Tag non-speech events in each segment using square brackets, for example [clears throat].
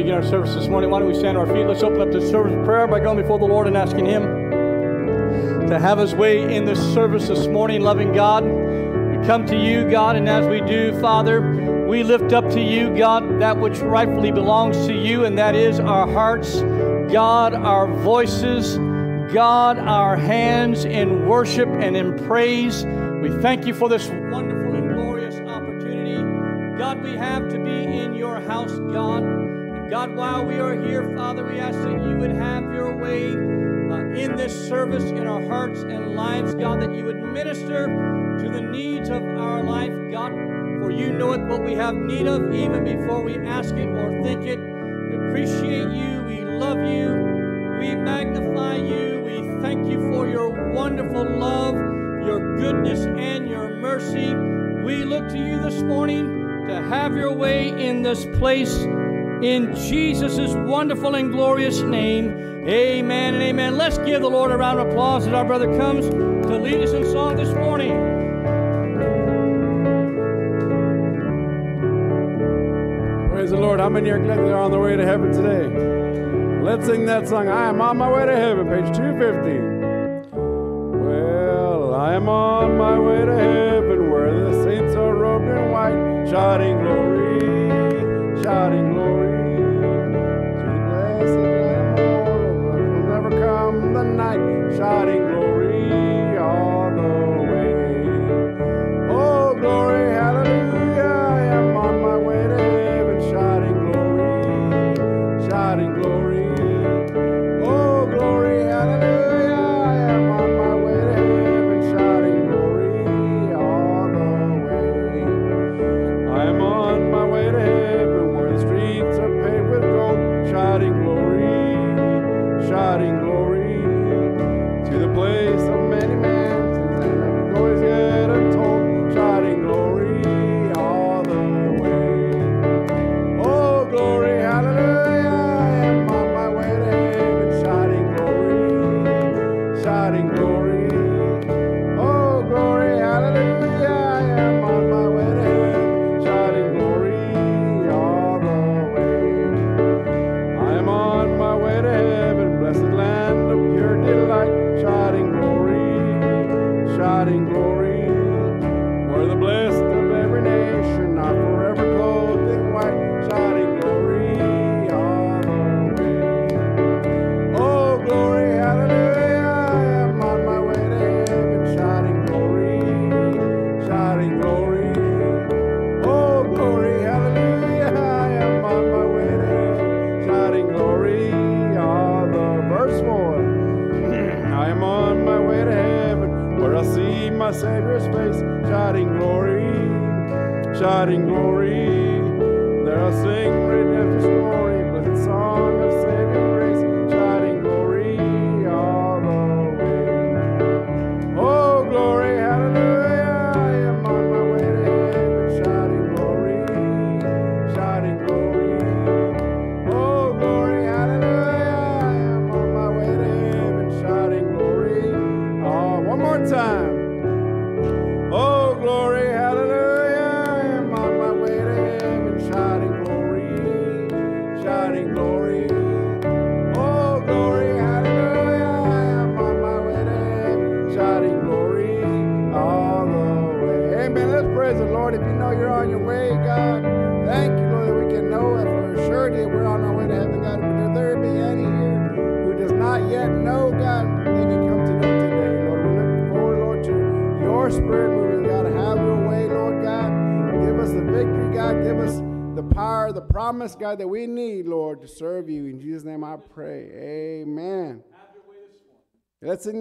begin our service this morning. Why don't we stand on our feet? Let's open up this service of prayer by going before the Lord and asking Him to have his way in this service this morning, loving God. We come to you, God, and as we do, Father, we lift up to you, God, that which rightfully belongs to you, and that is our hearts, God, our voices, God, our hands in worship and in praise. We thank you for this while we are here, Father, we ask that you would have your way uh, in this service, in our hearts and lives, God, that you would minister to the needs of our life, God. For you know it what we have need of even before we ask it or think it. We appreciate you. We love you. We magnify you. We thank you for your wonderful love, your goodness, and your mercy. We look to you this morning to have your way in this place. In Jesus' wonderful and glorious name, amen and amen. Let's give the Lord a round of applause as our brother comes to lead us in song this morning. Praise the Lord. How many are glad they're on their way to heaven today? Let's sing that song. I am on my way to heaven, page 250. Well, I am on my way to heaven where the saints are robed in white, shouting glory, shouting night,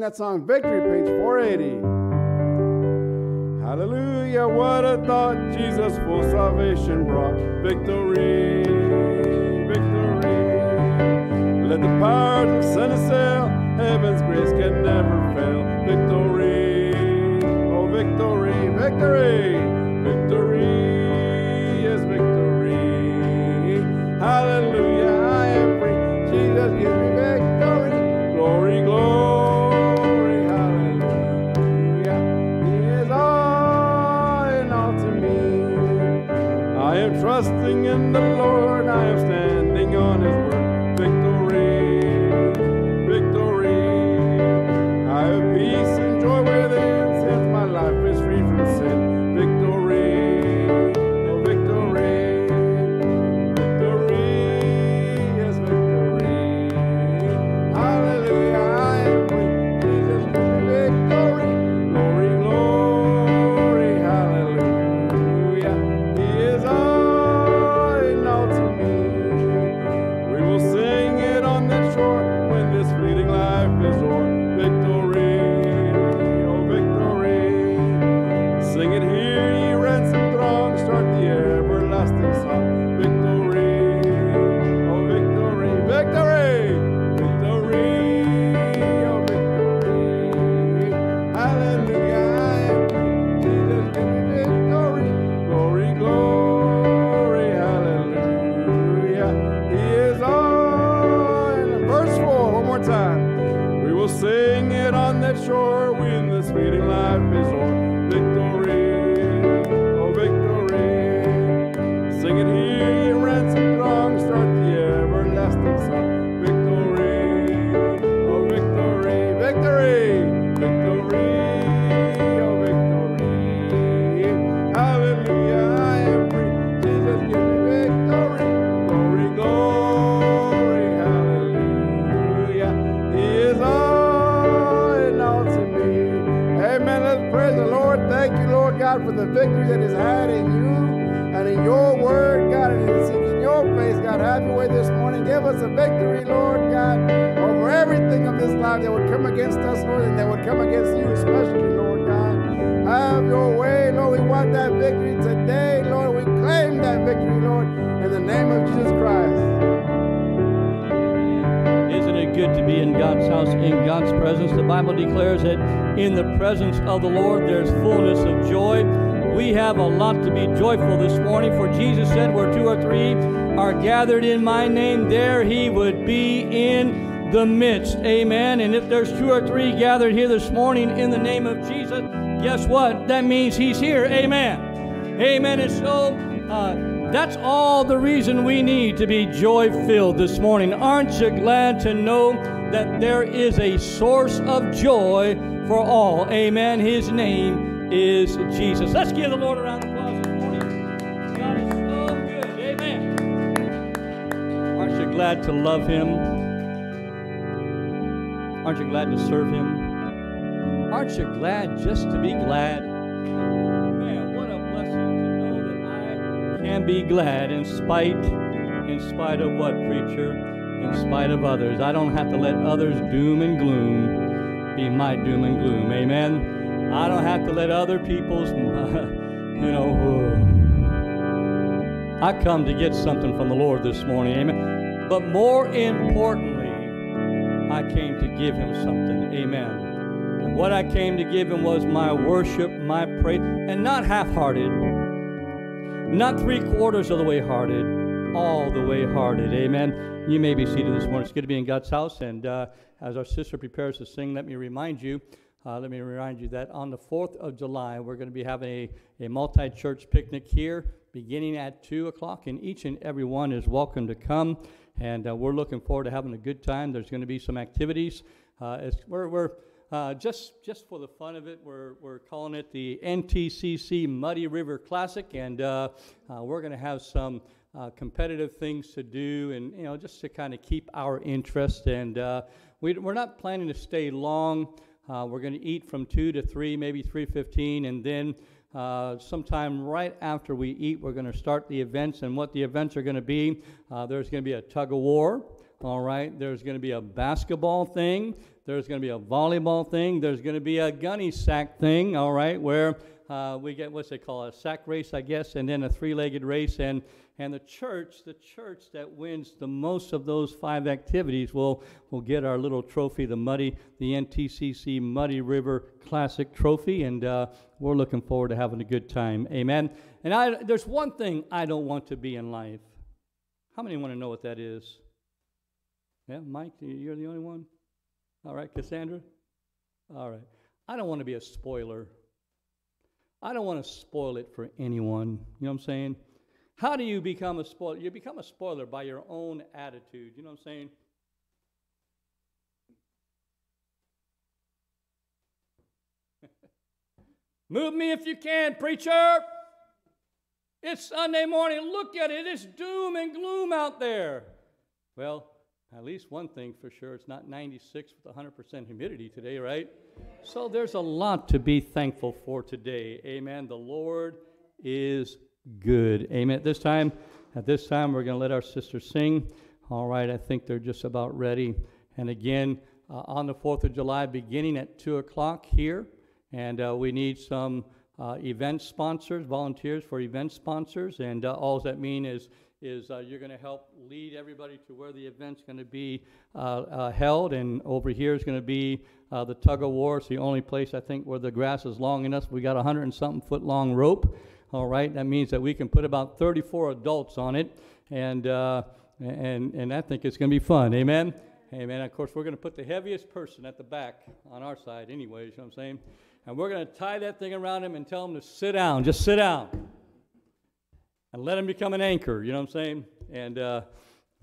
that song, Victory, page 480. Hallelujah, what a thought Jesus full salvation brought. Victory, victory. Let the powers of sin assail, heaven's grace can never fail. Victory, oh victory, victory declares that in the presence of the Lord there's fullness of joy. We have a lot to be joyful this morning, for Jesus said, Where two or three are gathered in my name, there he would be in the midst. Amen. And if there's two or three gathered here this morning in the name of Jesus, guess what? That means he's here. Amen. Amen. And so, uh, that's all the reason we need to be joy filled this morning. Aren't you glad to know that there is a source of joy for all? Amen. His name is Jesus. Let's give the Lord a round of applause this morning. God is so good. Amen. Aren't you glad to love Him? Aren't you glad to serve Him? Aren't you glad just to be glad? Be glad in spite, in spite of what, preacher? In spite of others. I don't have to let others' doom and gloom be my doom and gloom. Amen. I don't have to let other people's, [laughs] you know, I come to get something from the Lord this morning. Amen. But more importantly, I came to give him something. Amen. And what I came to give him was my worship, my praise, and not half hearted, not three quarters of the way hearted, all the way hearted. Amen. You may be seated this morning. It's good to be in God's house. And uh, as our sister prepares to sing, let me remind you. Uh, let me remind you that on the 4th of July, we're going to be having a, a multi church picnic here beginning at 2 o'clock, and each and every one is welcome to come. And uh, we're looking forward to having a good time. There's going to be some activities. Uh, we're, we're uh, just, just for the fun of it, we're, we're calling it the NTCC Muddy River Classic, and uh, uh, we're going to have some uh, competitive things to do, and you know, just to kind of keep our interest. And we, we're not planning to stay long. we're going to eat from two to three, maybe three fifteen, and then uh, sometime right after we eat, we're going to start the events. And what the events are going to be uh, there's going to be a tug of war, all right? There's going to be a basketball thing. There's going to be a volleyball thing. There's going to be a gunny sack thing, all right, where uh, we get what's they call a sack race, I guess, and then a three legged race. And and the church, the church that wins the most of those five activities will, will get our little trophy, the Muddy, the NTCC Muddy River Classic Trophy, and uh, we're looking forward to having a good time. Amen. And I, there's one thing I don't want to be in life. How many want to know what that is? Yeah, Mike, you're the only one? All right, Cassandra? All right. I don't want to be a spoiler. I don't want to spoil it for anyone. You know what I'm saying? How do you become a spoiler? You become a spoiler by your own attitude. You know what I'm saying? [laughs] Move me if you can, preacher. It's Sunday morning. Look at it. It's doom and gloom out there. Well, at least one thing for sure it's not 96 with 100% humidity today, right? So there's a lot to be thankful for today. Amen. The Lord is good. Amen. At this time, at this time, we're going to let our sisters sing. All right, I think they're just about ready. And again, uh, on the 4th of July, beginning at 2 o'clock here. And uh, we need some uh, event sponsors, volunteers for event sponsors. And uh, all that mean is, is uh, you're going to help lead everybody to where the event's going to be uh, held. And over here is going to be the tug of war. It's the only place, I think, where the grass is long enough. We got a 100 and something foot long rope. All right, that means that we can put about 34 adults on it, and uh, and and I think it's going to be fun. Amen. Amen. Of course, we're going to put the heaviest person at the back on our side, anyways. You know what I'm saying? And we're going to tie that thing around him and tell him to sit down. Just sit down, and let him become an anchor. You know what I'm saying? And uh,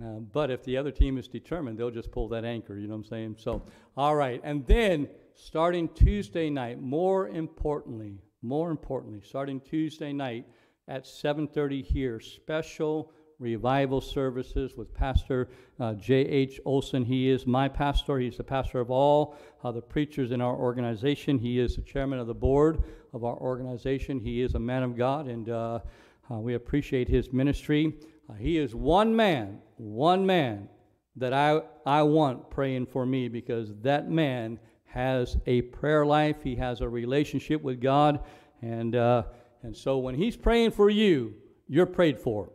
uh, but if the other team is determined, they'll just pull that anchor. You know what I'm saying? So, all right. And then starting Tuesday night, more importantly, more importantly, starting Tuesday night at 7:30 here, special revival services with Pastor uh, J.H. Olson. He is my pastor. He's the pastor of all uh, the preachers in our organization. He is the chairman of the board of our organization. He is a man of God, and uh, we appreciate his ministry. Uh, he is one man, one man that I, I want praying for me because that man has a prayer life, he has a relationship with God, and, uh, and so when he's praying for you, you're prayed for.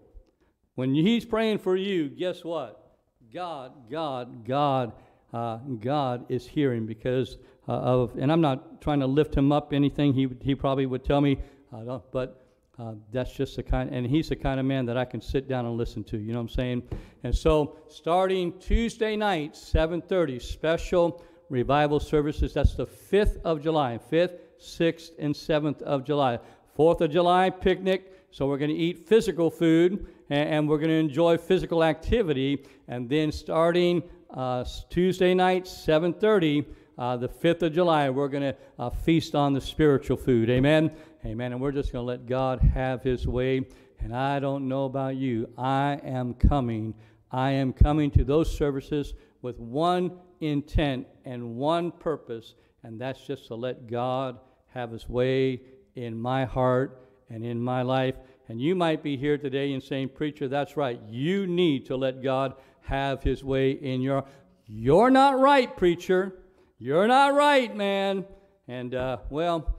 When he's praying for you, guess what? God, God, God, uh, God is hearing because uh, of, and I'm not trying to lift him up anything. He, he probably would tell me, uh, but uh, that's just the kind, and he's the kind of man that I can sit down and listen to. You know what I'm saying? And so, starting Tuesday night, 7:30, special revival services. That's the 5th of July, 5th, 6th, and 7th of July. 4th of July, picnic. So we're going to eat physical food and, and we're going to enjoy physical activity. And then starting uh, Tuesday night, 7:30, uh, the 5th of July, we're going to uh, feast on the spiritual food. Amen. Amen. And we're just going to let God have His way. And I don't know about you. I am coming. I am coming to those services with one intent and one purpose, and that's just to let God have His way in my heart and in my life. And you might be here today and saying, Preacher, that's right. You need to let God have His way in your. You're not right, preacher. You're not right, man. And, uh, well,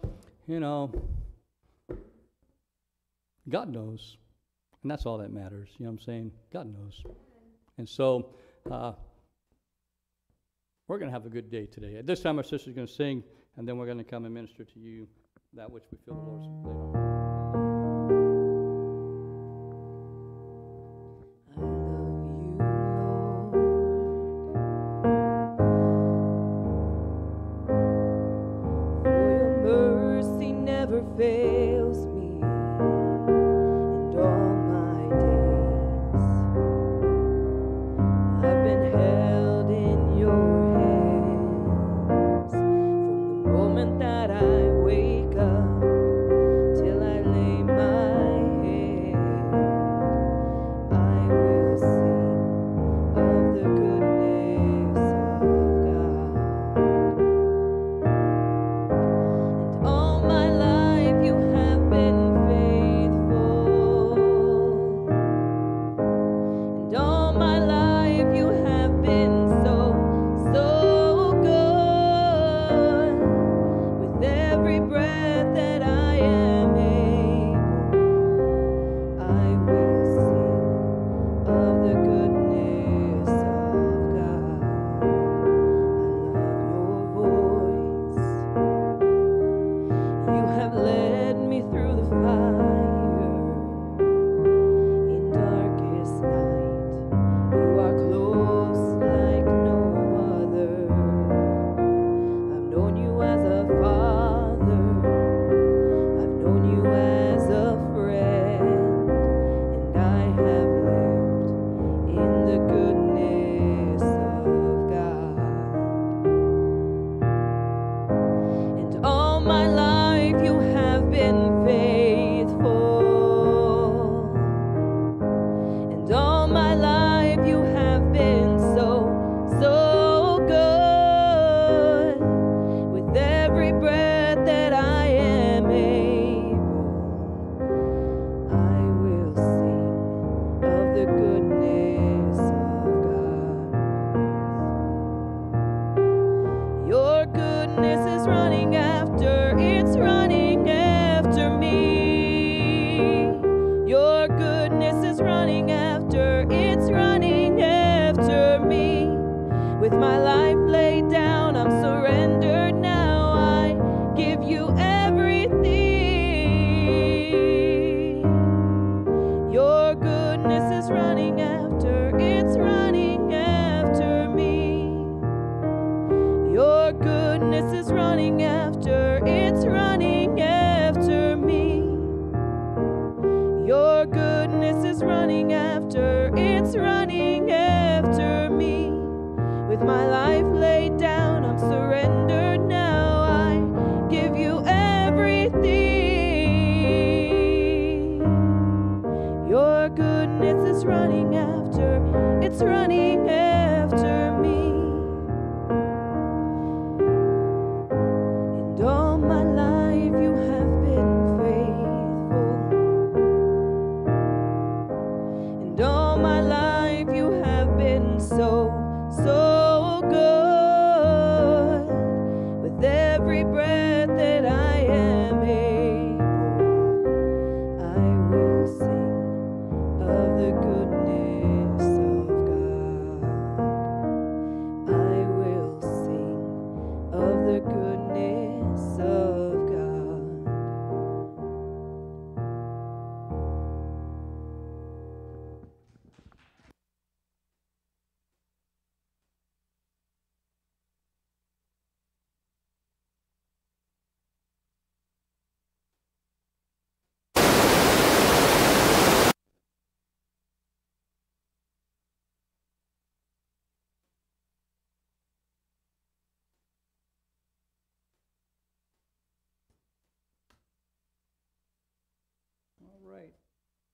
you know, God knows. And that's all that matters. You know what I'm saying? God knows. And so, uh, we're going to have a good day today. At this time, our sister's going to sing, and then we're going to come and minister to you that which we feel the Lord's laid on. Life is running I'm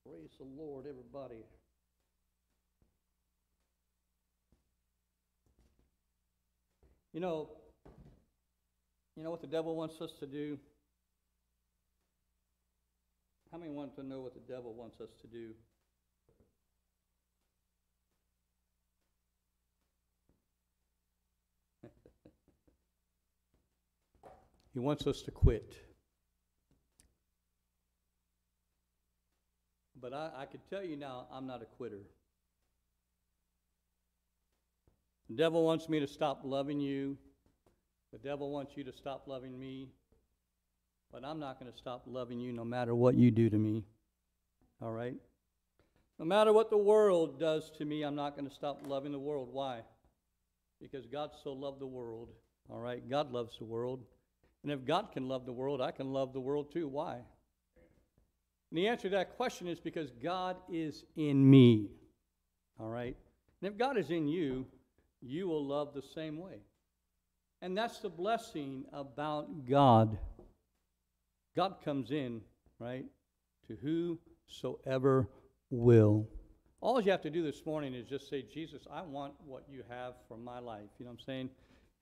Praise the Lord, everybody. You know, you know what the devil wants us to do? How many want to know what the devil wants us to do? [laughs] he wants us to quit. But I, I could tell you now, I'm not a quitter. The devil wants me to stop loving you. The devil wants you to stop loving me. But I'm not going to stop loving you no matter what you do to me. All right? No matter what the world does to me, I'm not going to stop loving the world. Why? Because God so loved the world. All right? God loves the world. And if God can love the world, I can love the world too. Why? And the answer to that question is because God is in me. All right? And if God is in you, you will love the same way. And that's the blessing about God. God comes in, right, to whosoever will. All you have to do this morning is just say, Jesus, I want what you have for my life. You know what I'm saying?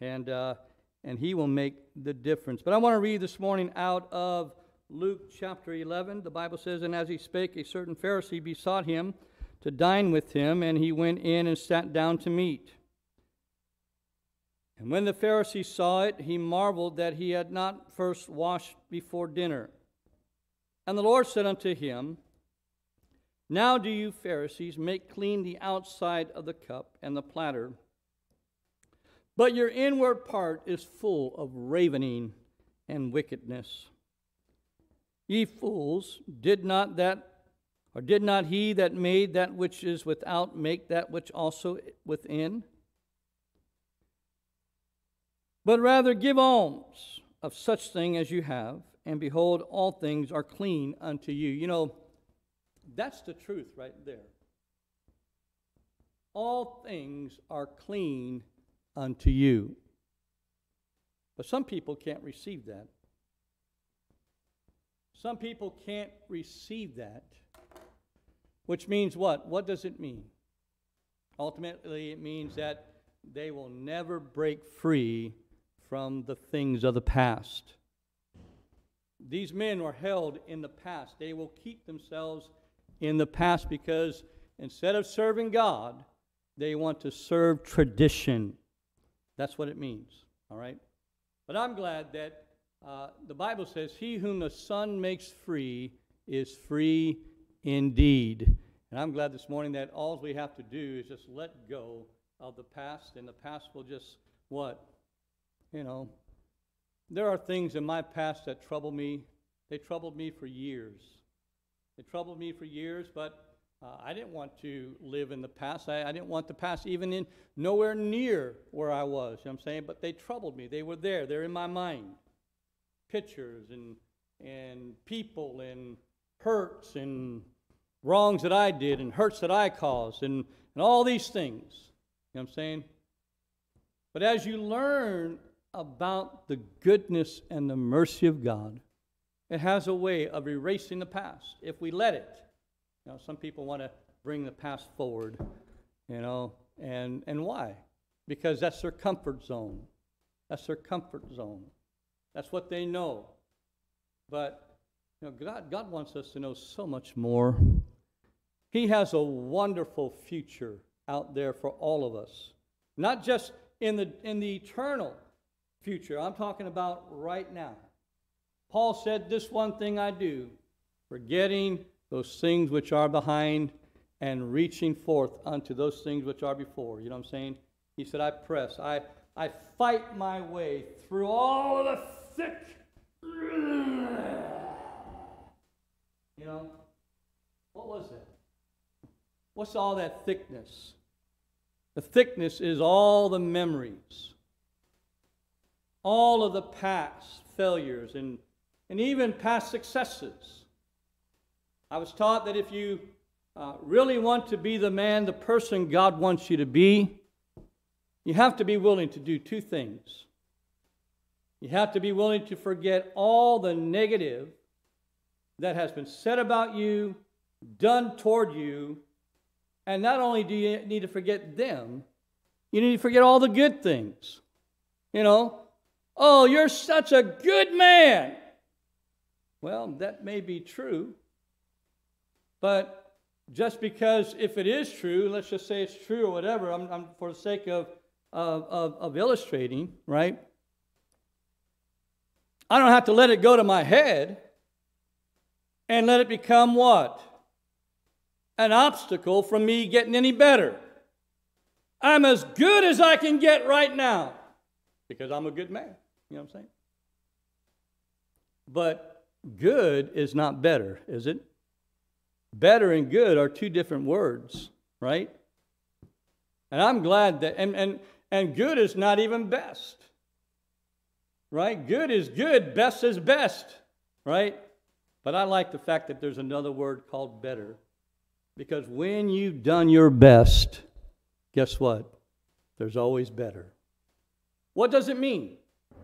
And, uh, and He will make the difference. But I want to read this morning out of Luke chapter 11. The Bible says, And as he spake, a certain Pharisee besought him to dine with him, and he went in and sat down to meat. And when the Pharisee saw it, he marveled that he had not first washed before dinner. And the Lord said unto him, Now do you Pharisees make clean the outside of the cup and the platter, but your inward part is full of ravening and wickedness. Ye fools, did not that or did not he that made that which is without make that which also within? But rather give alms of such thing as you have, and behold, all things are clean unto you. You know, that's the truth right there. All things are clean unto you. But some people can't receive that. Some people can't receive that. Which means what? What does it mean? Ultimately, it means that they will never break free from the things of the past. These men were held in the past. They will keep themselves in the past because instead of serving God, they want to serve tradition. That's what it means, all right? But I'm glad that uh, the Bible says, He whom the Son makes free is free indeed. And I'm glad this morning that all we have to do is just let go of the past, and the past will just, what? You know, there are things in my past that trouble me. They troubled me for years. They troubled me for years, but uh, I didn't want to live in the past. I, I, didn't want the past even in nowhere near where I was. You know what I'm saying? But they troubled me. They were there. They're in my mind. Pictures and and people and hurts and wrongs that I did and hurts that I caused and, and all these things. You know what I'm saying? But as you learn about the goodness and the mercy of God, it has a way of erasing the past if we let it. You know, some people want to bring the past forward, you know, and, and why? Because that's their comfort zone. That's their comfort zone. That's what they know. But you know, God, God wants us to know so much more. He has a wonderful future out there for all of us. Not just in the, in the eternal future, I'm talking about right now. Paul said, This one thing I do, forgetting those things which are behind and reaching forth unto those things which are before. You know what I'm saying? He said, I press, I, I fight my way through all of the thick. You know? What was that? What's all that thickness? The thickness is all the memories, all of the past failures, and, and even past successes. I was taught that if you uh, really want to be the man, the person God wants you to be, you have to be willing to do two things. You have to be willing to forget all the negative that has been said about you done toward you. And not only do you need to forget them, you need to forget all the good things. You know, oh, you're such a good man. Well, that may be true. But just because if it is true, let's just say it's true or whatever, I'm, I'm for the sake of, of, of, of illustrating, right? I don't have to let it go to my head and let it become what? An obstacle from me getting any better. I'm as good as I can get right now because I'm a good man. You know what I'm saying? But good is not better, is it? Better and good are two different words, right? And I'm glad that, and, and, and good is not even best, right? Good is good, best is best, right? But I like the fact that there's another word called better. Because when you've done your best, guess what? There's always better. What does it mean?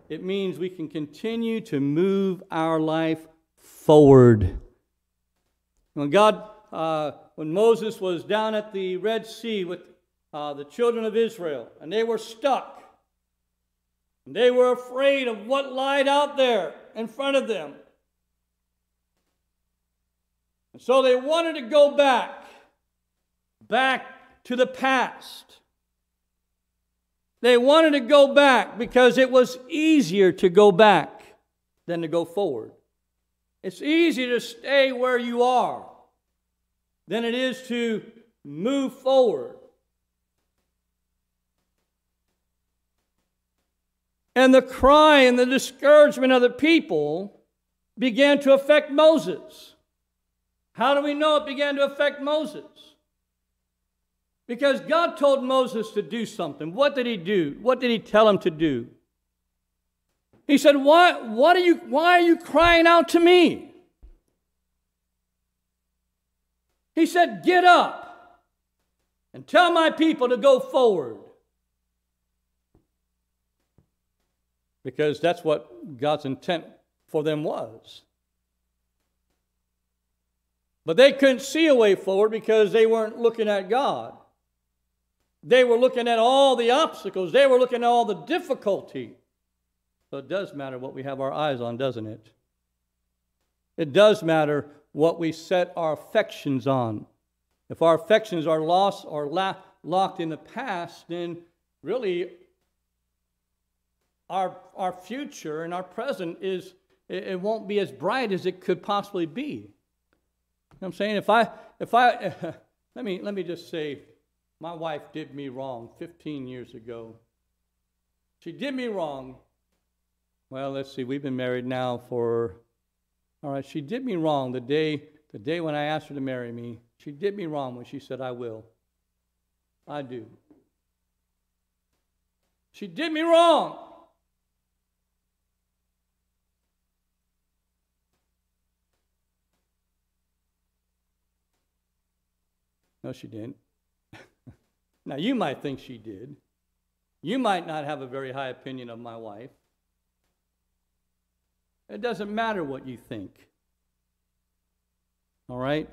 It means we can continue to move our life forward. When God, uh, when Moses was down at the Red Sea with uh, the children of Israel, and they were stuck, they were afraid of what lied out there in front of them. And so they wanted to go back, back to the past. They wanted to go back because it was easier to go back than to go forward. It's easier to stay where you are than it is to move forward. And the cry and the discouragement of the people began to affect Moses. How do we know it began to affect Moses? Because God told Moses to do something. What did he do? What did he tell him to do? He said, why, what are you, why are you crying out to me? He said, Get up and tell my people to go forward. Because that's what God's intent for them was. But they couldn't see a way forward because they weren't looking at God. They were looking at all the obstacles, they were looking at all the difficulty. So it does matter what we have our eyes on, doesn't it? It does matter what we set our affections on. If our affections are lost or la- locked in the past, then really our, our future and our present is it, it won't be as bright as it could possibly be. You know what I'm saying? If I if I [laughs] let me let me just say my wife did me wrong 15 years ago. She did me wrong well, let's see, we've been married now for, all right, she did me wrong the day, the day when I asked her to marry me. She did me wrong when she said, I will. I do. She did me wrong. No, she didn't. [laughs] now, you might think she did. You might not have a very high opinion of my wife. It doesn't matter what you think. All right?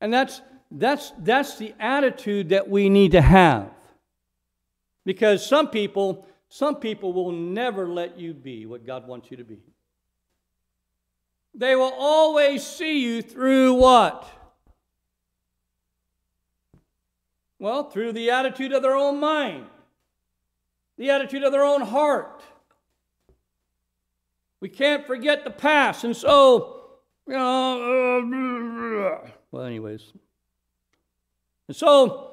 And that's, that's, that's the attitude that we need to have. Because some people, some people will never let you be what God wants you to be. They will always see you through what? Well, through the attitude of their own mind, the attitude of their own heart. We can't forget the past. And so, you know, uh, well, anyways. And so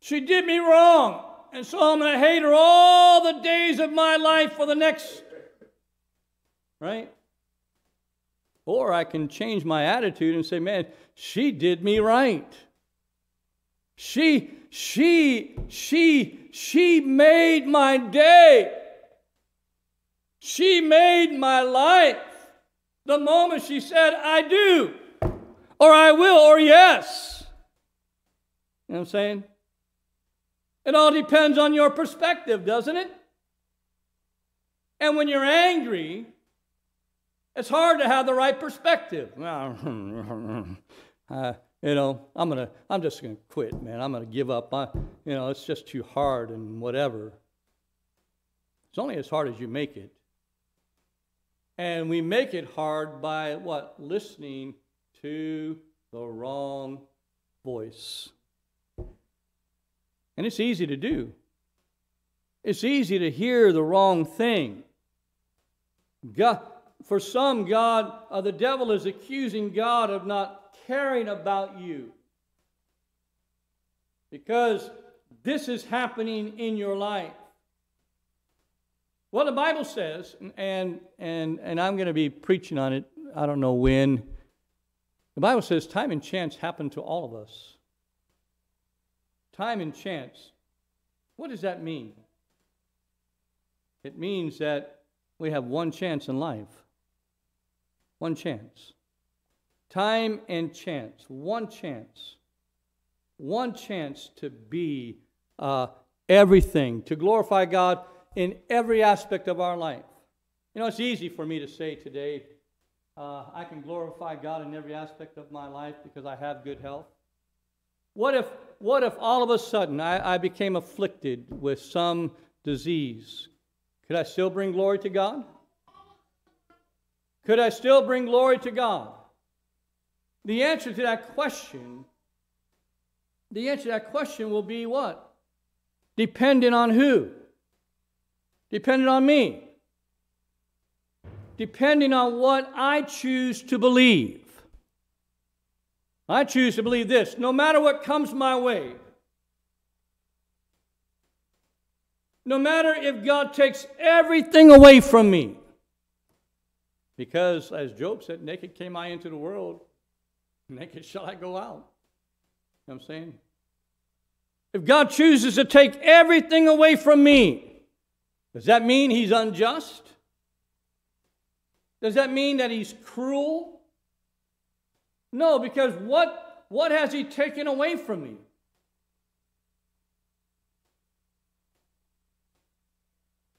she did me wrong. And so I'm going to hate her all the days of my life for the next, right? Or I can change my attitude and say, man, she did me right. She, she, she, she made my day. She made my life the moment she said, I do, or I will, or yes. You know what I'm saying? It all depends on your perspective, doesn't it? And when you're angry, it's hard to have the right perspective. [laughs] Uh, you know, I'm gonna, I'm just gonna quit, man. I'm gonna give up. I, you know, it's just too hard and whatever. It's only as hard as you make it. And we make it hard by what? Listening to the wrong voice. And it's easy to do. It's easy to hear the wrong thing. God, for some, God, uh, the devil is accusing God of not caring about you. Because this is happening in your life. Well, the Bible says, and, and, and I'm going to be preaching on it, I don't know when. The Bible says time and chance happen to all of us. Time and chance. What does that mean? It means that we have one chance in life. One chance. Time and chance. One chance. One chance to be uh, everything, to glorify God in every aspect of our life. You know, it's easy for me to say today, uh, I can glorify God in every aspect of my life because I have good health. What if, what if all of a sudden I, I became afflicted with some disease? Could I still bring glory to God? Could I still bring glory to God? The answer to that question, the answer to that question will be what? Dependent on who? Dependent on me. Depending on what I choose to believe. I choose to believe this no matter what comes my way, no matter if God takes everything away from me, because as Job said, naked came I into the world, naked shall I go out. You know I'm saying? If God chooses to take everything away from me, does that mean he's unjust? Does that mean that he's cruel? No, because what, what has he taken away from me?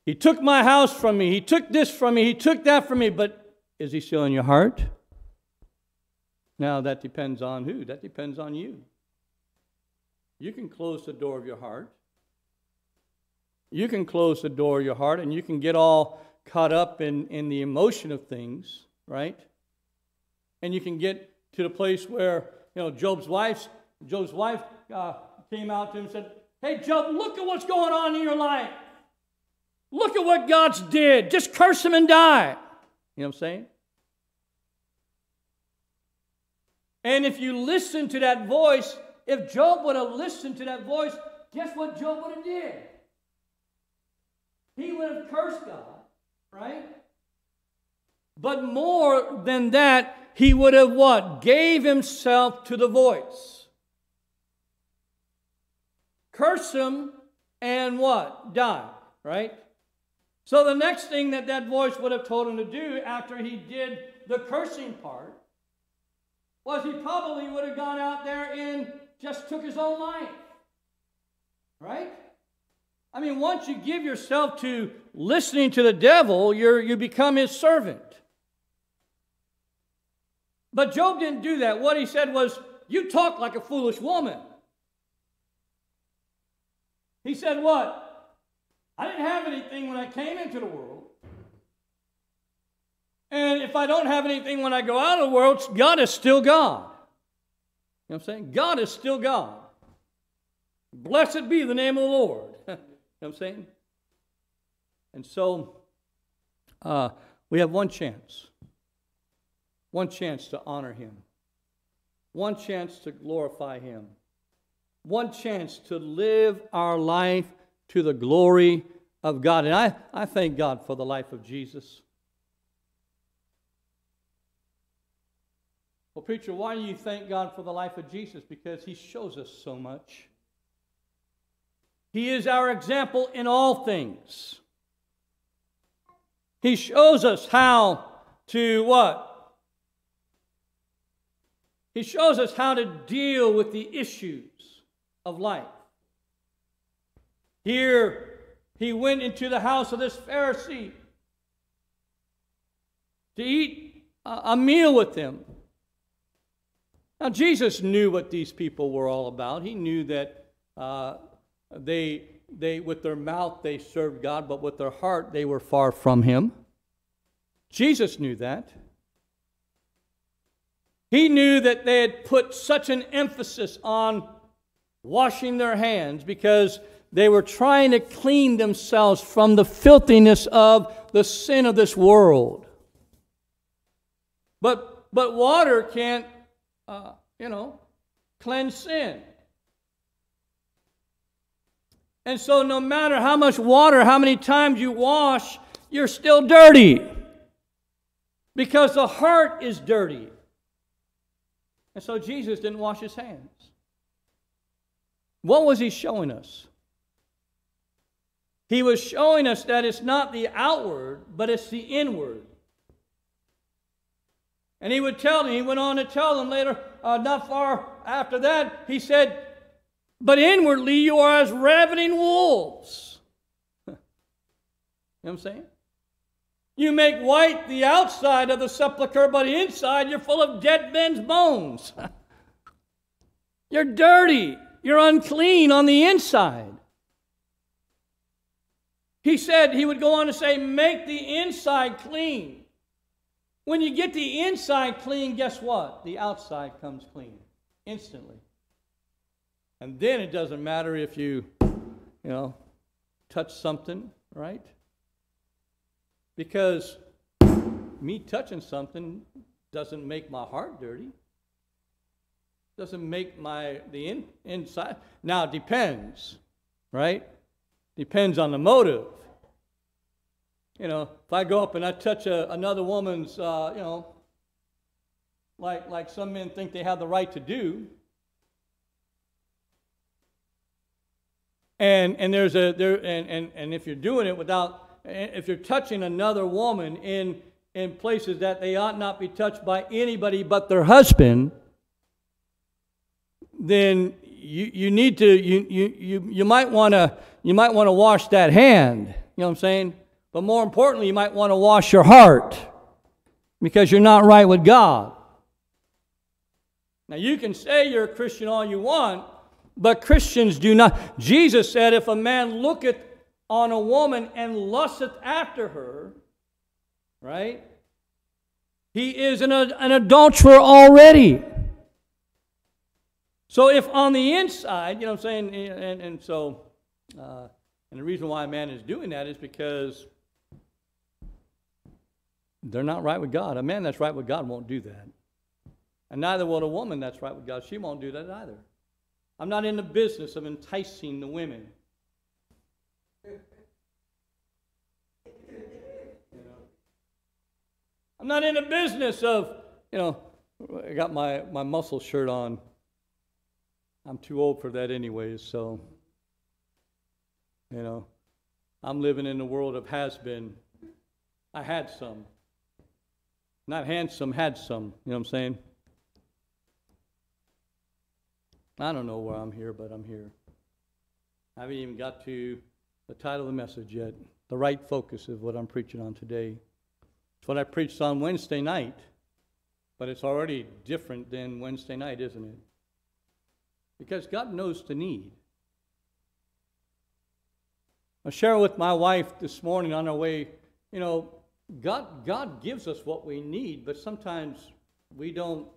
He took my house from me. He took this from me. He took that from me. But is he still in your heart? Now, that depends on who? That depends on you. You can close the door of your heart. You can close the door of your heart and you can get all caught up in, in the emotion of things, right? And you can get to the place where, you know, Job's wife, Job's wife uh, came out to him and said, Hey, Job, look at what's going on in your life. Look at what God's did. Just curse him and die. You know what I'm saying? And if you listen to that voice, if Job would have listened to that voice, guess what Job would have did? He would have cursed God, right? But more than that, he would have what? Gave himself to the voice. Curse him and what? Die, right? So the next thing that that voice would have told him to do after he did the cursing part was he probably would have gone out there and just took his own life. Right? I mean, once you give yourself to listening to the devil, you're, you become his servant. But Job didn't do that. What he said was, You talk like a foolish woman. He said, What? I didn't have anything when I came into the world. And if I don't have anything when I go out of the world, God is still God. You know what I'm saying? God is still God. Blessed be the name of the Lord. [laughs] you know what I'm saying? And so uh, we have one chance. One chance to honor Him. One chance to glorify Him. One chance to live our life to the glory of God. And I, I thank God for the life of Jesus. Well, preacher, why do you thank God for the life of Jesus? Because he shows us so much. He is our example in all things. He shows us how to what? He shows us how to deal with the issues of life. Here, he went into the house of this Pharisee to eat a meal with him. Now, Jesus knew what these people were all about. He knew that uh, they, they, with their mouth, they served God, but with their heart, they were far from Him. Jesus knew that. He knew that they had put such an emphasis on washing their hands because they were trying to clean themselves from the filthiness of the sin of this world. But, but water can't, uh, you know, cleanse sin. And so, no matter how much water, how many times you wash, you're still dirty. Because the heart is dirty. And so, Jesus didn't wash his hands. What was he showing us? He was showing us that it's not the outward, but it's the inward. And he would tell them, he went on to tell them later, uh, not far after that, he said, But inwardly you are as ravening wolves. [laughs] you know what I'm saying? You make white the outside of the sepulchre, but inside you're full of dead men's bones. [laughs] you're dirty. You're unclean on the inside. He said, he would go on to say, make the inside clean. When you get the inside clean, guess what? The outside comes clean instantly. And then it doesn't matter if you, you know, touch something, right? Because me touching something doesn't make my heart dirty. Doesn't make my the in, inside. Now it depends, right? Depends on the motive. You know, if I go up and I touch a, another woman's, uh, you know, like like some men think they have the right to do, and and there's a there and and, and if you're doing it without if you're touching another woman in in places that they ought not be touched by anybody but their husband then you, you need to you, you, you, you might want to you might want to wash that hand. You know what i'm saying but more importantly you might want to wash your heart because you're not right with god. Now you can say you're a christian all you want but christians do not. Jesus said if a man looketh on a woman and lusteth after her right he is an, an adulterer already. So if on the inside, you know what I'm saying, and, and so, uh, and the reason why a man is doing that is because they're not right with God. A man that's right with God won't do that. And neither will a woman that's right with God. She won't do that either. I'm not in the business of enticing the women. I'm not in the business of, you know, I got my, my muscle shirt on. I'm too old for that anyways, so you know, I'm living in the world of has been. I had some. Not handsome, had some. You know what I'm saying? I don't know why I'm here, but I'm here. I haven't even got to the title of the message yet. The right focus is what I'm preaching on today. It's what I preached on Wednesday night, but it's already different than Wednesday night, isn't it? because God knows the need. I sharing with my wife this morning on our way, you know, God, God gives us what we need, but sometimes we don't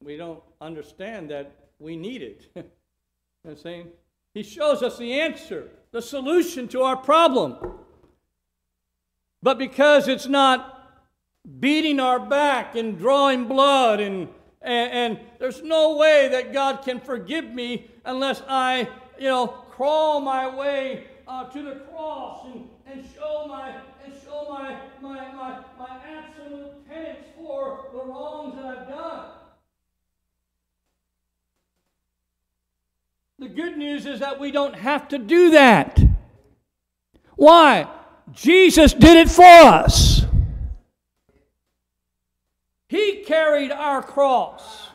we don't understand that we need it. [laughs] you know I'm saying? He shows us the answer, the solution to our problem. But because it's not beating our back and drawing blood and and, and there's no way that God can forgive me unless I, you know, crawl my way uh, to the cross and, and show my show my, my, my, my absolute penance for the wrongs that I've done. The good news is that we don't have to do that. Why? Jesus did it for us. He carried our cross.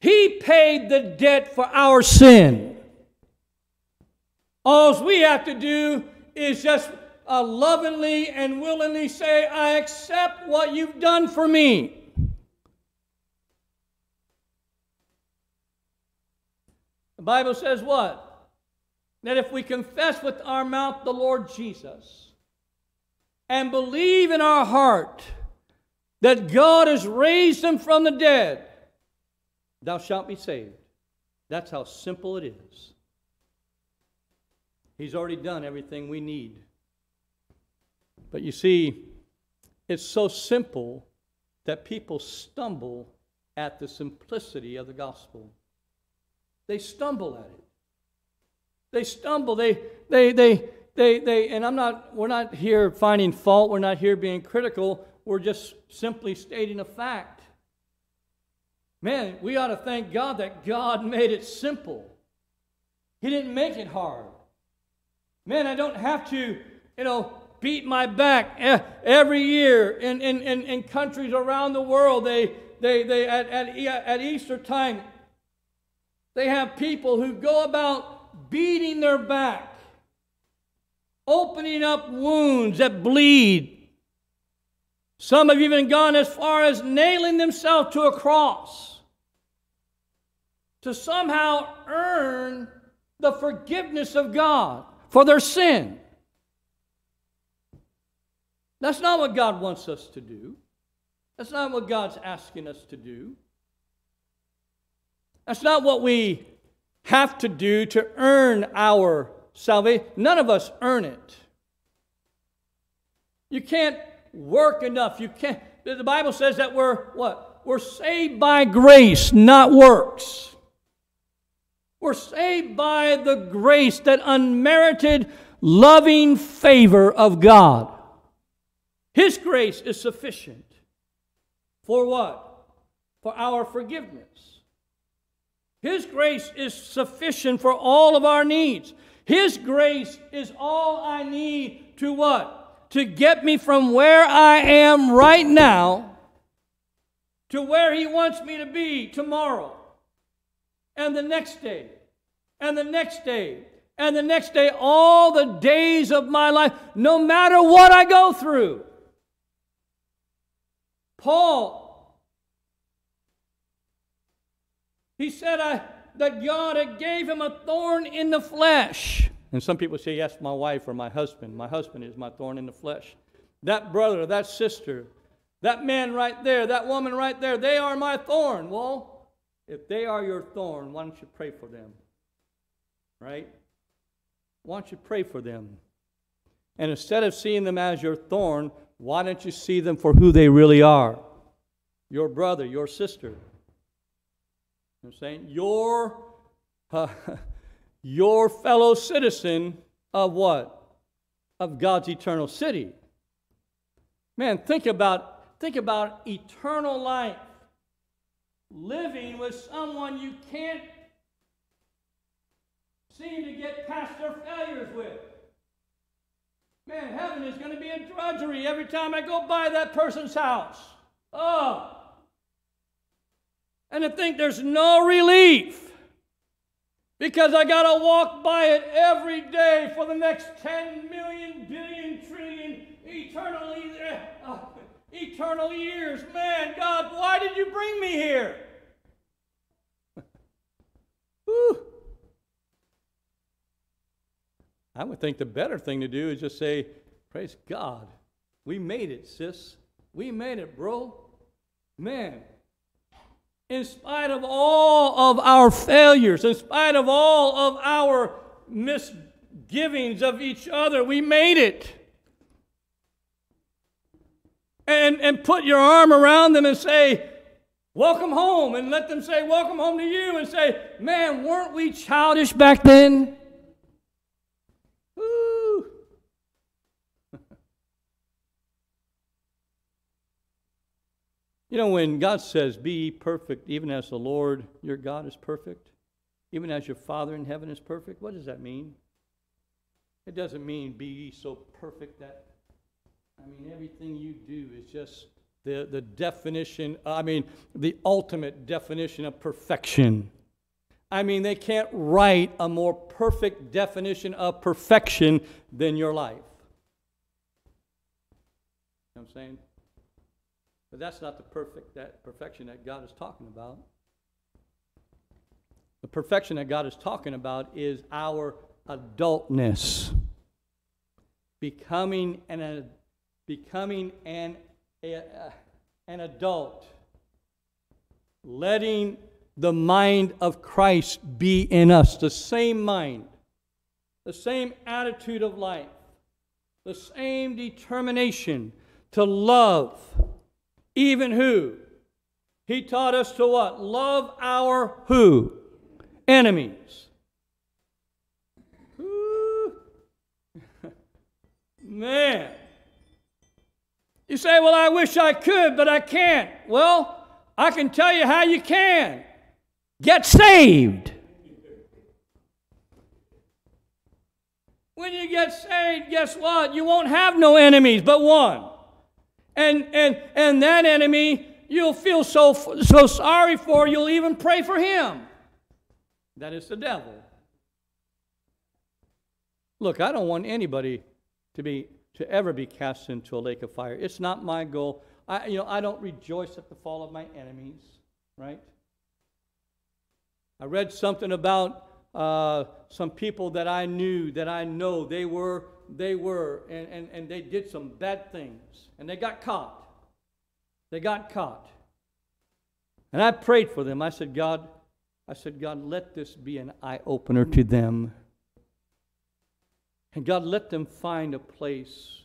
He paid the debt for our sin. All we have to do is just uh, lovingly and willingly say, I accept what you've done for me. The Bible says what? That if we confess with our mouth the Lord Jesus and believe in our heart that God has raised him from the dead, thou shalt be saved. That's how simple it is. He's already done everything we need. But you see, it's so simple that people stumble at the simplicity of the gospel. They stumble at it. They stumble. They, they, they, they, they, and I'm not, we're not here finding fault. We're not here being critical. We're just simply stating a fact. Man, we ought to thank God that God made it simple. He didn't make it hard. Man, I don't have to, you know, beat my back eh, every year in, in, in, in countries around the world. They, they, they at, at, at Easter time, they have people who go about beating their back, opening up wounds that bleed. Some have even gone as far as nailing themselves to a cross to somehow earn the forgiveness of God for their sin. That's not what God wants us to do. That's not what God's asking us to do. That's not what we have to do to earn our salvation. None of us earn it. You can't work enough. You can't. The Bible says that we're what? We're saved by grace, not works. We're saved by the grace, that unmerited, loving favor of God. His grace is sufficient. For what? For our forgiveness. His grace is sufficient for all of our needs. His grace is all I need to what? To get me from where I am right now to where He wants me to be tomorrow and the next day and the next day and the next day, all the days of my life, no matter what I go through. Paul, he said I, that God had gave him a thorn in the flesh. And some people say, yes, my wife or my husband. My husband is my thorn in the flesh. That brother, that sister, that man right there, that woman right there, they are my thorn. Well, if they are your thorn, why don't you pray for them? Right? Why don't you pray for them? And instead of seeing them as your thorn, why don't you see them for who they really are? Your brother, your sister. I'm saying? Your, [laughs] uh, your fellow citizen of what? Of God's eternal city. Man, think about, think about eternal life. Living with someone you can't seem to get past their failures with. Man, heaven is going to be a drudgery every time I go by that person's house. Oh. And to think there's no relief because I got to walk by it every day for the next 10 million, billion, trillion, eternally, uh, eternal years. Man, God, why did you bring me here? [laughs] I would think the better thing to do is just say, Praise God. We made it, sis. We made it, bro. Man, in spite of all of our failures, in spite of all of our misgivings of each other, we made it. And, and put your arm around them and say, Welcome home. And let them say, Welcome home to you. And say, Man, weren't we childish back then? [laughs] You know, when God says, Be perfect, even as the Lord your God is perfect, even as your Father in heaven is perfect, what does that mean? It doesn't mean be so perfect that, I mean, everything you do is just the, the definition, uh, I mean, the ultimate definition of perfection. I mean, they can't write a more perfect definition of perfection than your life. You know what I'm saying? But that's not the perfect that perfection that God is talking about. The perfection that God is talking about is our adultness. Becoming an, becoming an, a, uh, an adult. Letting the mind of Christ be in us, the same mind, the same attitude of life, the same determination to love, even who? He taught us to what? Love our who? Enemies. [laughs] Man. You say, well, I wish I could, but I can't. Well, I can tell you how you can. Get saved. When you get saved, guess what? You won't have no enemies but one. And, and, and that enemy, you'll feel so, so sorry for, you'll even pray for him. That is the devil. Look, I don't want anybody to be to ever be cast into a lake of fire. It's not my goal. I, you know, I don't rejoice at the fall of my enemies, right? I read something about uh, some people that I knew, that I know, they were, they were, and, and, and they did some bad things, and they got caught. They got caught. And I prayed for them. I said, God, I said, God, let this be an eye opener to them. And God, let them find a place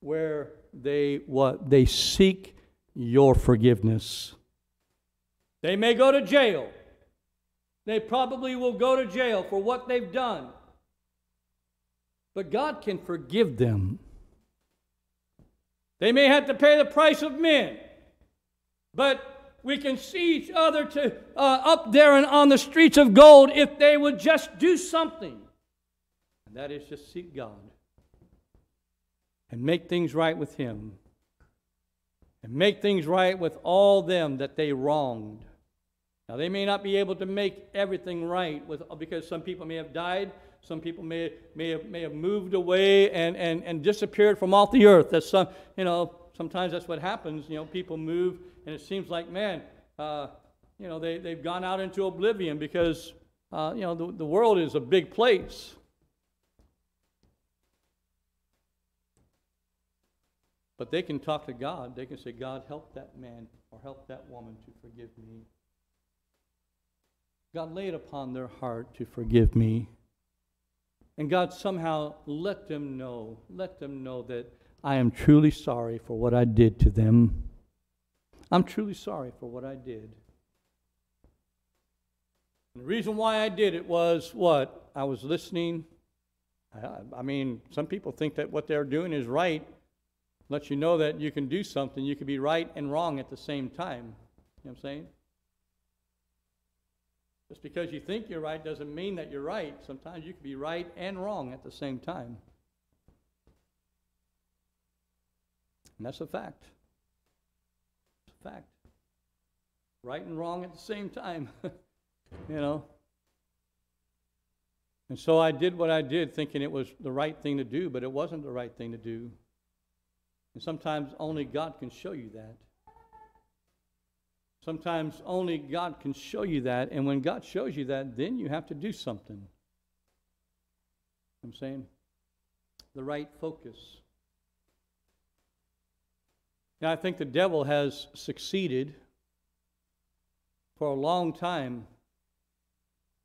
where they what they seek your forgiveness. They may go to jail. They probably will go to jail for what they've done. But God can forgive them. They may have to pay the price of men, but we can see each other to uh, up there and on the streets of gold if they would just do something. That is just seek God and make things right with Him and make things right with all them that they wronged. Now, they may not be able to make everything right with, because some people may have died, some people may, may, have, may have moved away and, and, and disappeared from off the earth. That's some, you know, sometimes that's what happens. You know, people move, and it seems like, man, uh, you know, they, they've gone out into oblivion because, uh, you know, the, the world is a big place. But they can talk to God. They can say, God, help that man or help that woman to forgive me. God laid upon their heart to forgive me. And God somehow let them know, let them know that I am truly sorry for what I did to them. I'm truly sorry for what I did. And the reason why I did it was what? I was listening. I, I mean, some people think that what they're doing is right. Let you know that you can do something. You can be right and wrong at the same time. You know what I'm saying? Just because you think you're right doesn't mean that you're right. Sometimes you can be right and wrong at the same time. And that's a fact. It's a fact. Right and wrong at the same time. [laughs] you know? And so I did what I did thinking it was the right thing to do, but it wasn't the right thing to do. And sometimes only God can show you that. Sometimes only God can show you that, and when God shows you that, then you have to do something. I'm saying the right focus. Now, I think the devil has succeeded for a long time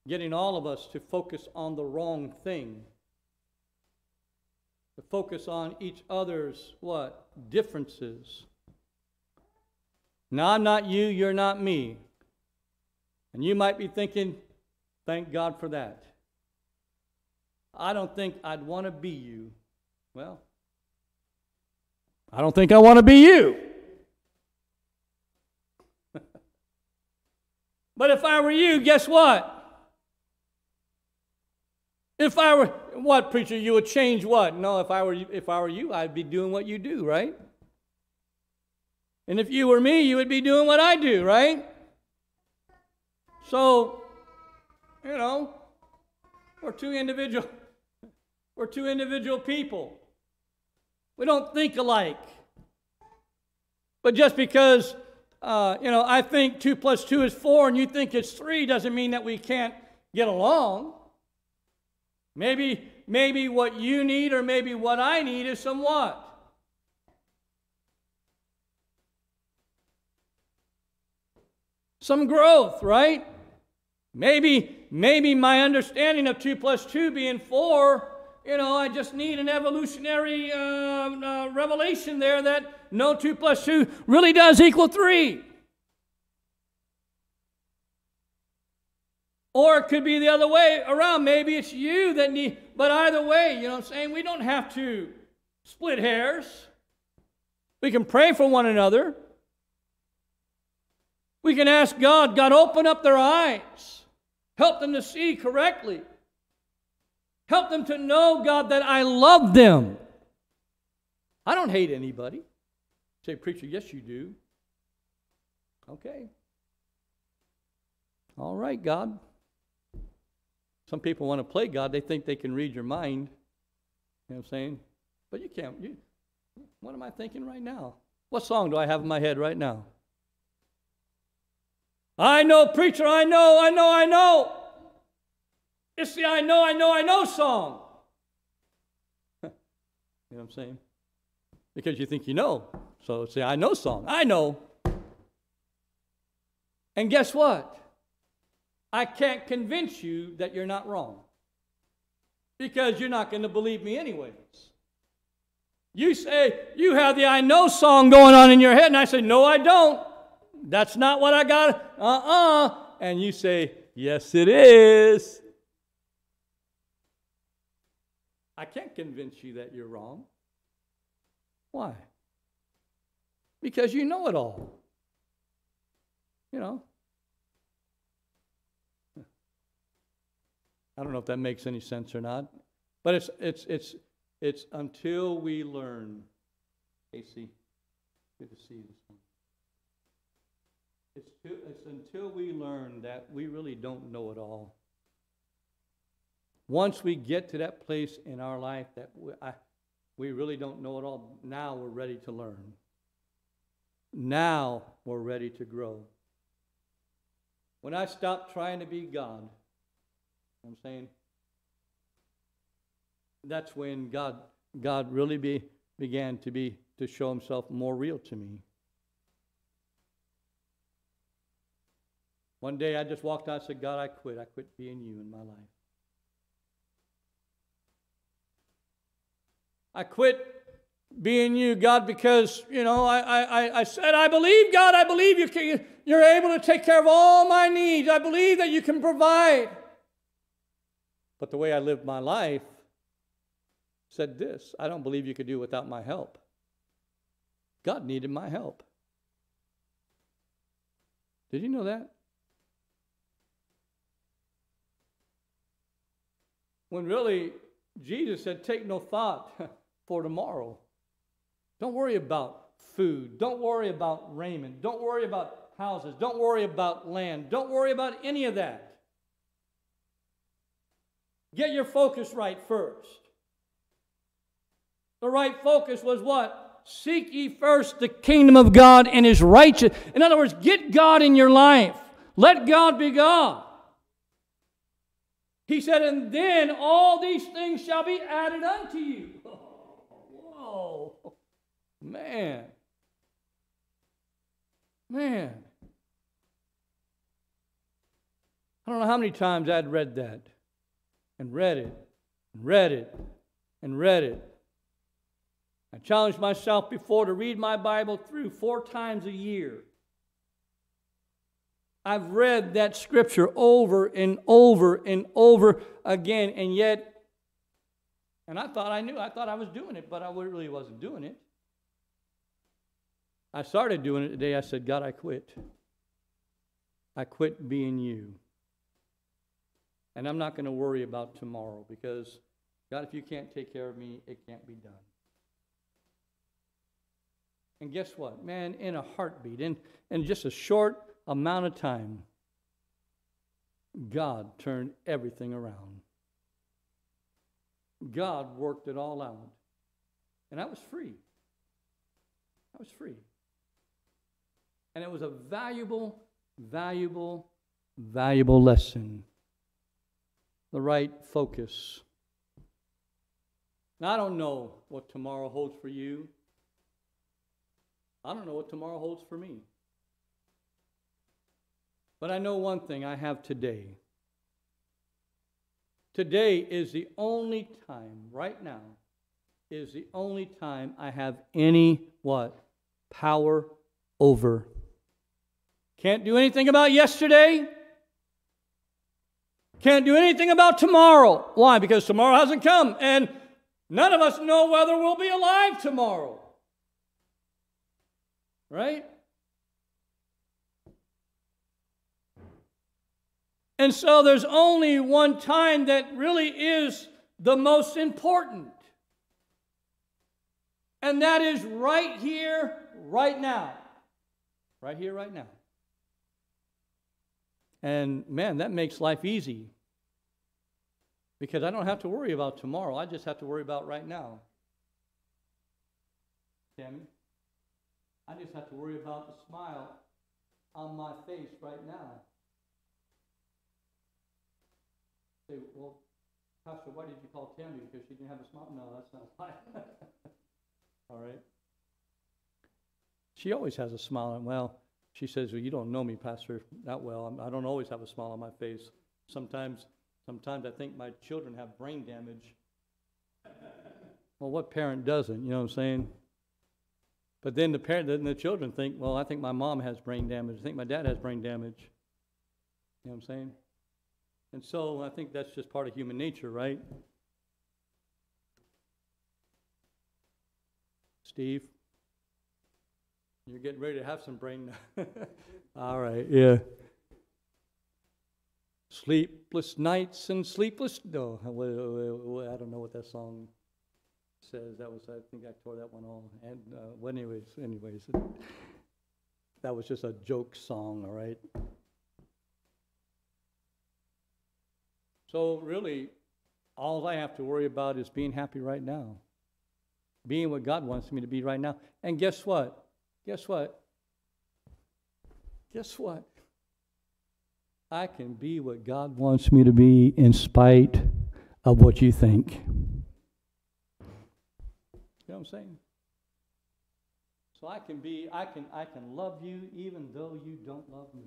getting all of us to focus on the wrong thing. To focus on each other's what? Differences. Now, I'm not you, you're not me. And you might be thinking, thank God for that. I don't think I'd want to be you. Well, I don't think I want to be you. [laughs] but if I were you, guess what? If I were what preacher, you would change what? No, if I were if I were you, I'd be doing what you do, right? And if you were me, you would be doing what I do, right? So, you know, we're two individual [laughs] we're two individual people. We don't think alike. But just because uh, you know, I think two plus two is four and you think it's three doesn't mean that we can't get along. Maybe, maybe what you need or maybe what I need is some what? Some growth, right? Maybe, maybe my understanding of two plus two being four you know, I just need an evolutionary uh, uh, revelation there that no 2 plus 2 really does equal 3. Or it could be the other way around. Maybe it's you that need, but either way, you know what I'm saying? We don't have to split hairs. We can pray for one another. We can ask God, God, open up their eyes, help them to see correctly. Help them to know, God, that I love them. I don't hate anybody. Say, preacher, yes, you do. Okay. All right, God. Some people want to play God. They think they can read your mind. You know what I'm saying? But you can't. You, what am I thinking right now? What song do I have in my head right now? I know, preacher, I know, I know, I know. It's the I know, I know, I know song. [laughs] you know what I'm saying? Because you think you know. So it's the I know song. I know. And guess what? I can't convince you that you're not wrong. Because you're not going to believe me, anyways. You say, You have the I know song going on in your head. And I say, No, I don't. That's not what I got. Uh uh-uh. uh. And you say, Yes, it is. I can't convince you that you're wrong. Why? Because you know it all. You know. I don't know if that makes any sense or not. But it's it's it's it's until we learn. Casey, good to see you this morning. It's, to, it's until we learn that we really don't know it all. Once we get to that place in our life that we, I, we really don't know it all, now we're ready to learn. Now we're ready to grow. When I stopped trying to be God, I'm saying, that's when God, God really be, began to be to show himself more real to me. One day I just walked out and said, God, I quit. I quit being you in my life. I quit being you, God, because, you know, I, I, I said, I believe, God, I believe you can, you're able to take care of all my needs. I believe that you can provide. But the way I lived my life said this I don't believe you could do without my help. God needed my help. Did you know that? When really Jesus said, Take no thought. [laughs] for tomorrow. Don't worry about food. Don't worry about raiment. Don't worry about houses. Don't worry about land. Don't worry about any of that. Get your focus right first. The right focus was what? Seek ye first the kingdom of God and his righteous. In other words, get God in your life. Let God be God. He said, and then all these things shall be added unto you. [laughs] Oh, man. Man. I don't know how many times I'd read that and read it and read it and read it. I challenged myself before to read my Bible through four times a year. I've read that scripture over and over and over again, and yet and I thought I knew, I thought I was doing it, but I really wasn't doing it. I started doing it the day I said, God, I quit. I quit being you. And I'm not going to worry about tomorrow because, God, if you can't take care of me, it can't be done. And guess what? Man, in a heartbeat, in, in just a short amount of time, God turned everything around. God worked it all out. And I was free. I was free. And it was a valuable, valuable, valuable lesson. The right focus. Now, I don't know what tomorrow holds for you. I don't know what tomorrow holds for me. But I know one thing I have today. Today is the only time, right now, is the only time I have any what? Power over. Can't do anything about yesterday. Can't do anything about tomorrow. Why? Because tomorrow hasn't come. And none of us know whether we'll be alive tomorrow. Right? And so there's only one time that really is the most important. And that is right here, right now. Right here, right now. And man, that makes life easy. Because I don't have to worry about tomorrow. I just have to worry about right now. Tammy? I just have to worry about the smile on my face right now. Say, well, Pastor, why did you call Tammy? Because she didn't have a smile? No, that's not [laughs] why. All right. She always has a smile. And well, she says, well, you don't know me, Pastor, that well. I do not always have a smile on my face. Sometimes, sometimes I think my children have brain damage. [laughs] well, what parent doesn't? You know what I'm saying? But then the parent, then the children think, well, I think my mom has brain damage. I think my dad has brain damage. You know what I'm saying? And so I think that's just part of human nature, right? Steve, you're getting ready to have some brain. [laughs] All right, yeah. Sleepless nights and sleepless. No, I don't know what that song says. That was, I think I tore that one off. And uh, well, anyways, anyways, that was just a joke song. All right. So, really, all I have to worry about is being happy right now, being what God wants me to be right now. And guess what? Guess what? Guess what? I can be what God wants me to be in spite of what you think. You know what I'm saying? So I can be, I can, I can love you even though you don't love me.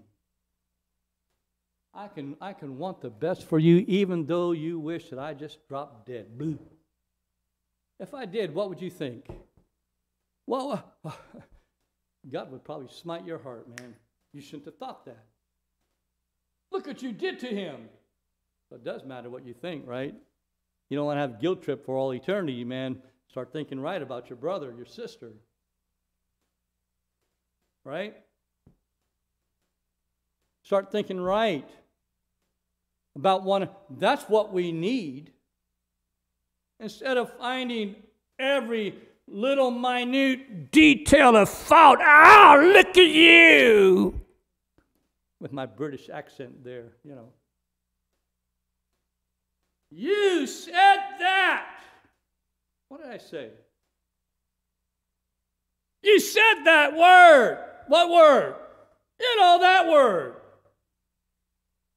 I can, I can want the best for you even though you wish that I just dropped dead. If I did, what would you think? Well, uh, God would probably smite your heart, man. You shouldn't have thought that. Look what you did to him. It does matter what you think, right? You don't want to have guilt trip for all eternity, man. Start thinking right about your brother, your sister. Right? Start thinking right about one. That's what we need. Instead of finding every little minute detail of fault, oh, ah, look at you! With my British accent there, you know. You said that! What did I say? You said that word! What word? You know that word.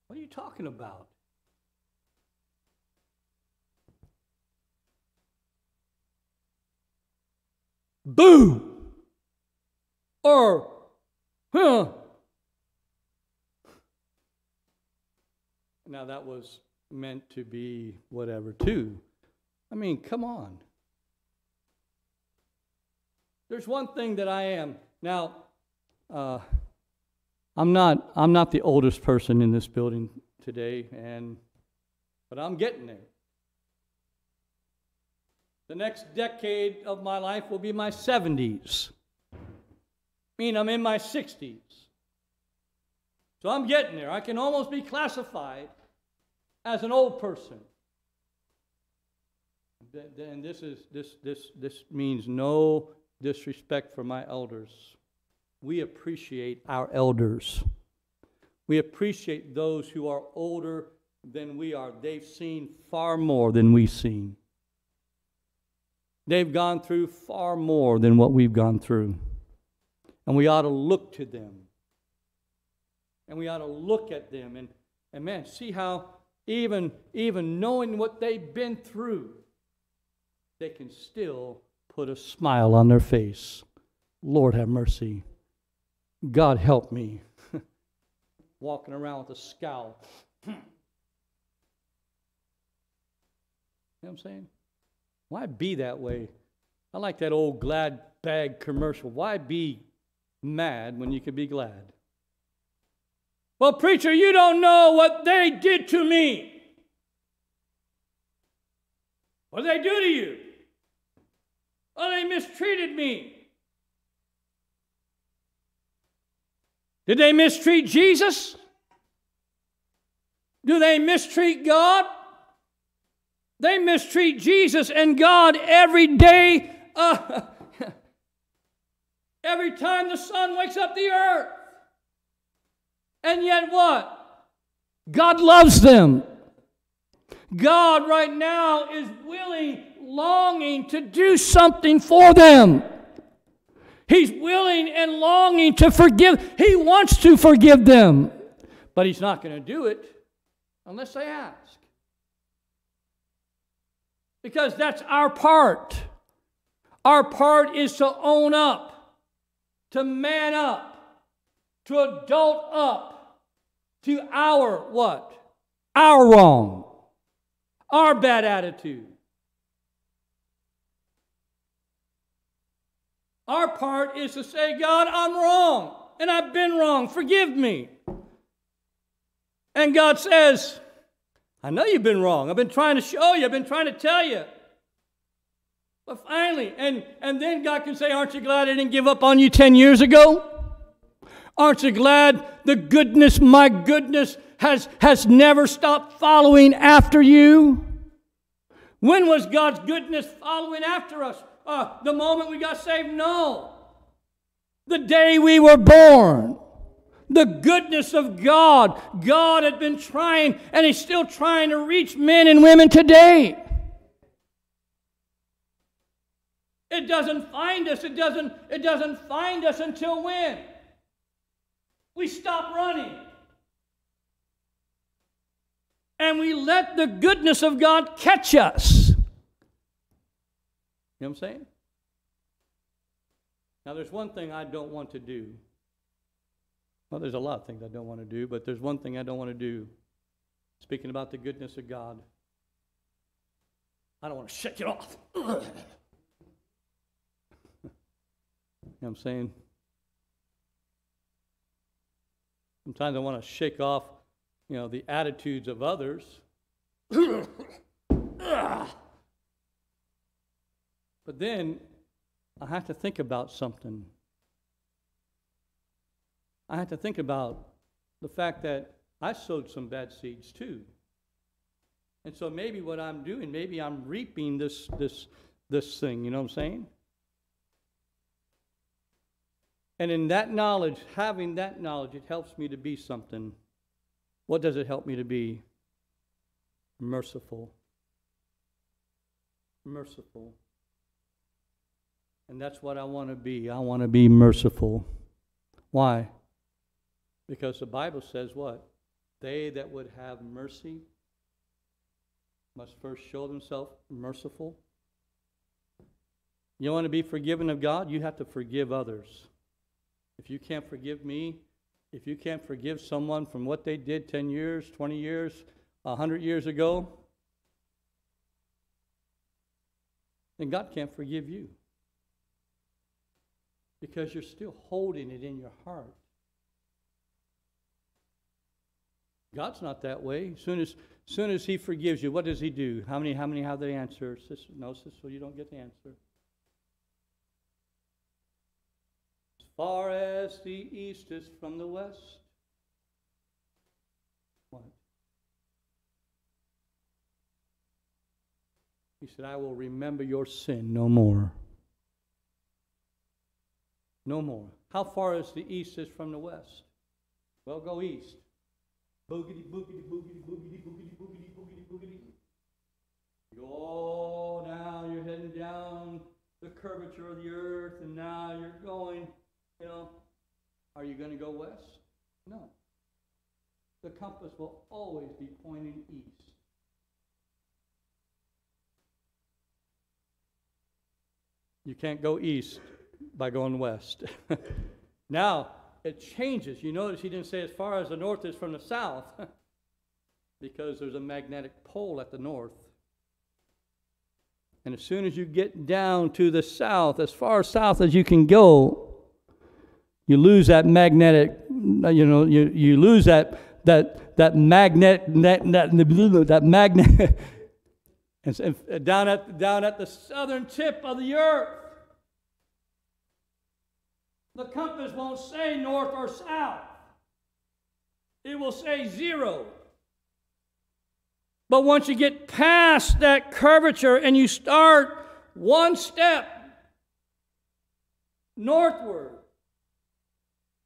What are you talking about? Boo, or huh. Now that was meant to be whatever, too. I mean, come on. There's one thing that I am. Now, uh, I'm not I'm not the oldest person in this building today, and but I'm getting there. The next decade of my life will be my 70s. I mean, I'm in my 60s. So I'm getting there. I can almost be classified as an old person. And this is this this this means no disrespect for my elders. We appreciate our elders. We appreciate those who are older than we are. They've seen far more than we've seen. They've gone through far more than what we've gone through. And we ought to look to them. And we ought to look at them and, and man, see how even, even knowing what they've been through, they can still put a smile on their face. Lord have mercy. God help me. [laughs] Walking around with a scowl. [clears throat] you know what I'm saying? Why be that way? I like that old glad bag commercial. Why be mad when you could be glad? Well, preacher, you don't know what they did to me. What did they do to you? Oh, they mistreated me. Did they mistreat Jesus? Do they mistreat God? They mistreat Jesus and God every day, uh, [laughs] every time the sun wakes up the earth. And yet, what? God loves them. God right now is willing, longing to do something for them. He's willing and longing to forgive. He wants to forgive them. But He's not going to do it unless they ask. Because that's our part. Our part is to own up, to man up, to adult up to our what? Our wrong, our bad attitude. Our part is to say, God, I'm wrong, and I've been wrong. Forgive me. And God says, I know you've been wrong. I've been trying to show you, I've been trying to tell you. But finally, and, and then God can say, Aren't you glad I didn't give up on you 10 years ago? Aren't you glad the goodness, my goodness, has, has never stopped following after you? When was God's goodness following after us? Uh, the moment we got saved? No. The day we were born. The goodness of God. God had been trying, and He's still trying to reach men and women today. It doesn't find us. It doesn't, it doesn't find us until when? We stop running. And we let the goodness of God catch us. You know what I'm saying? Now, there's one thing I don't want to do. Well, there's a lot of things I don't want to do, but there's one thing I don't want to do. Speaking about the goodness of God, I don't want to shake it off. [clears throat] you know what I'm saying? Sometimes I want to shake off, you know, the attitudes of others. [clears throat] But then I have to think about something. I have to think about the fact that I sowed some bad seeds too. And so maybe what I'm doing, maybe I'm reaping this this this thing, you know what I'm saying? And in that knowledge, having that knowledge, it helps me to be something. What does it help me to be? Merciful. Merciful. And that's what I want to be. I want to be merciful. Why? Because the Bible says what? They that would have mercy must first show themselves merciful. You want to be forgiven of God? You have to forgive others. If you can't forgive me, if you can't forgive someone from what they did 10 years, 20 years, 100 years ago, then God can't forgive you because you're still holding it in your heart. God's not that way. Soon as soon as He forgives you, what does He do? How many how many have the answer? Sister, no, sister, so you don't get the answer. As far as the east is from the west. What? He said, I will remember your sin no more. No more. How far is the east is from the west? Well, go east. Boogity, boogity, boogity, boogity, boogity, boogity, boogity, boogity. Go now, you're heading down the curvature of the earth, and now you're going, you know, Are you going to go west? No. The compass will always be pointing east. You can't go east by going west. [laughs] now, it changes. You notice he didn't say as far as the north is from the south, [laughs] because there's a magnetic pole at the north. And as soon as you get down to the south, as far south as you can go, you lose that magnetic, you know, you, you lose that that that magnet that that, that magnet [laughs] and down at down at the southern tip of the earth. The compass won't say north or south. It will say zero. But once you get past that curvature and you start one step northward,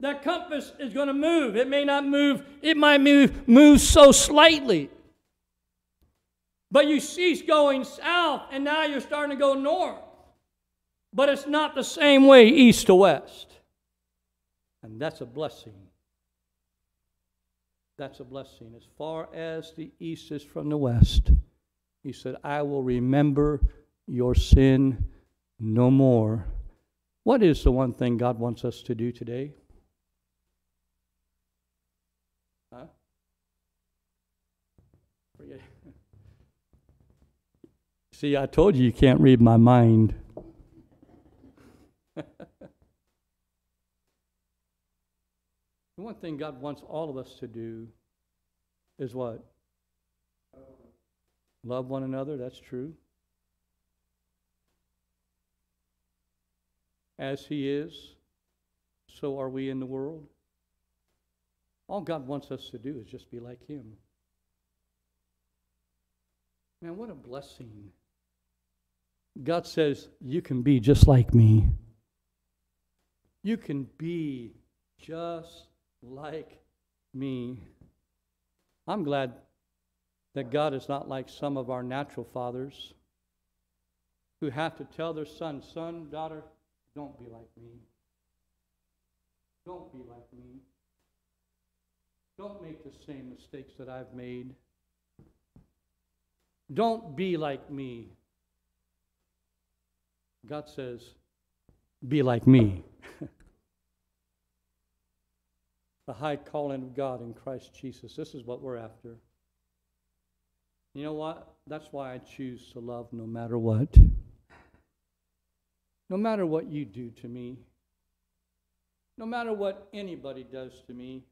that compass is going to move. It may not move, it might move, move so slightly. But you cease going south and now you're starting to go north. But it's not the same way east to west. And that's a blessing. That's a blessing. As far as the east is from the west, he said, I will remember your sin no more. What is the one thing God wants us to do today? Huh? [laughs] See, I told you you can't read my mind. The one thing God wants all of us to do is what? Love one another, that's true. As He is, so are we in the world. All God wants us to do is just be like Him. Man, what a blessing. God says, You can be just like me. You can be just like me. I'm glad that God is not like some of our natural fathers who have to tell their son, son, daughter, don't be like me. Don't be like me. Don't make the same mistakes that I've made. Don't be like me. God says, be like me. [laughs] the high calling of God in Christ Jesus. This is what we're after. You know what? That's why I choose to love no matter what. No matter what you do to me, no matter what anybody does to me,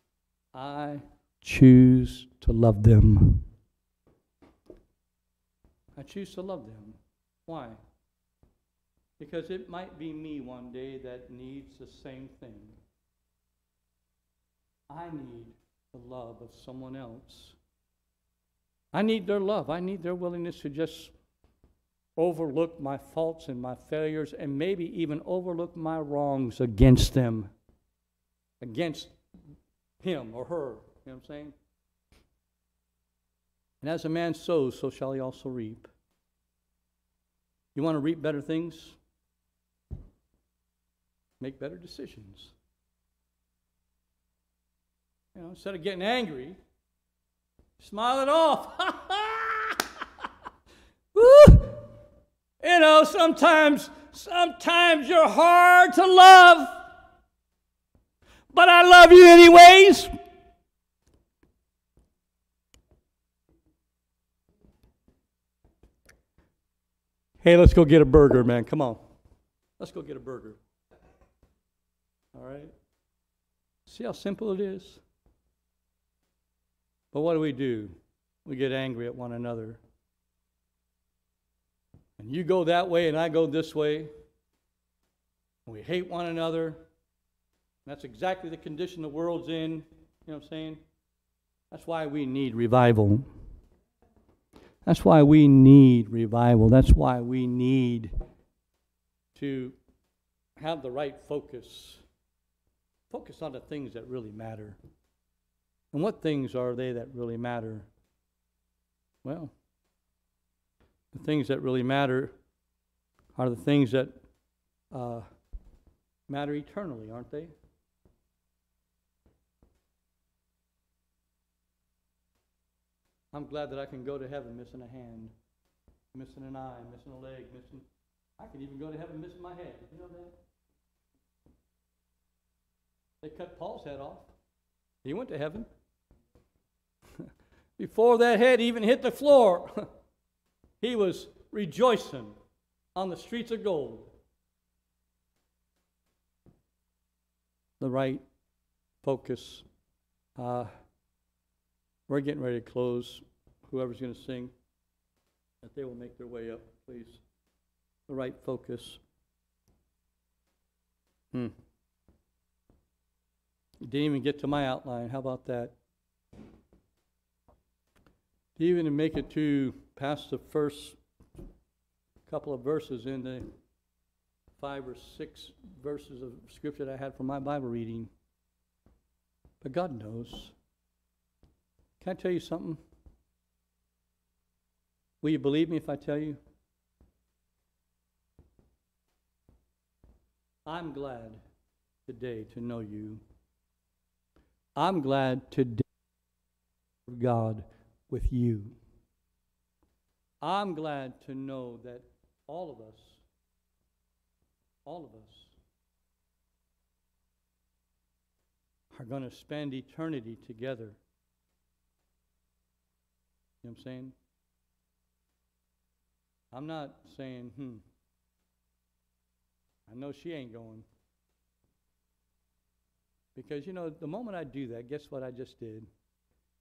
I choose to love them. I choose to love them. Why? Because it might be me one day that needs the same thing. I need the love of someone else. I need their love. I need their willingness to just overlook my faults and my failures and maybe even overlook my wrongs against them, against him or her. You know what I'm saying? And as a man sows, so shall he also reap. You want to reap better things? Make better decisions. You know, instead of getting angry, smile it off. [laughs] You know, sometimes, sometimes you're hard to love, but I love you anyways. Hey, let's go get a burger, man. Come on. Let's go get a burger. All right? See how simple it is? But what do we do? We get angry at one another. And you go that way and I go this way. We hate one another. That's exactly the condition the world's in. You know what I'm saying? That's why we need revival. That's why we need revival. That's why we need to have the right focus. Focus on the things that really matter. And what things are they that really matter? Well, the things that really matter are the things that uh, matter eternally, aren't they? I'm glad that I can go to heaven missing a hand, missing an eye, missing a leg, missing. I can even go to heaven missing my head. You know that? They cut Paul's head off. He went to heaven. Before that head even hit the floor, [laughs] he was rejoicing on the streets of gold. The right focus. Uh, we're getting ready to close. Whoever's going to sing, that they will make their way up, please. The right focus. Hmm. Didn't even get to my outline. How about that? Even make it to past the first couple of verses in the five or six verses of scripture that I had for my Bible reading. But God knows. Can I tell you something? Will you believe me if I tell you? I'm glad today to know you. I'm glad today God with you. I'm glad to know that all of us, all of us, are going to spend eternity together. You know what I'm saying? I'm not saying, hmm, I know she ain't going. Because, you know, the moment I do that, guess what I just did?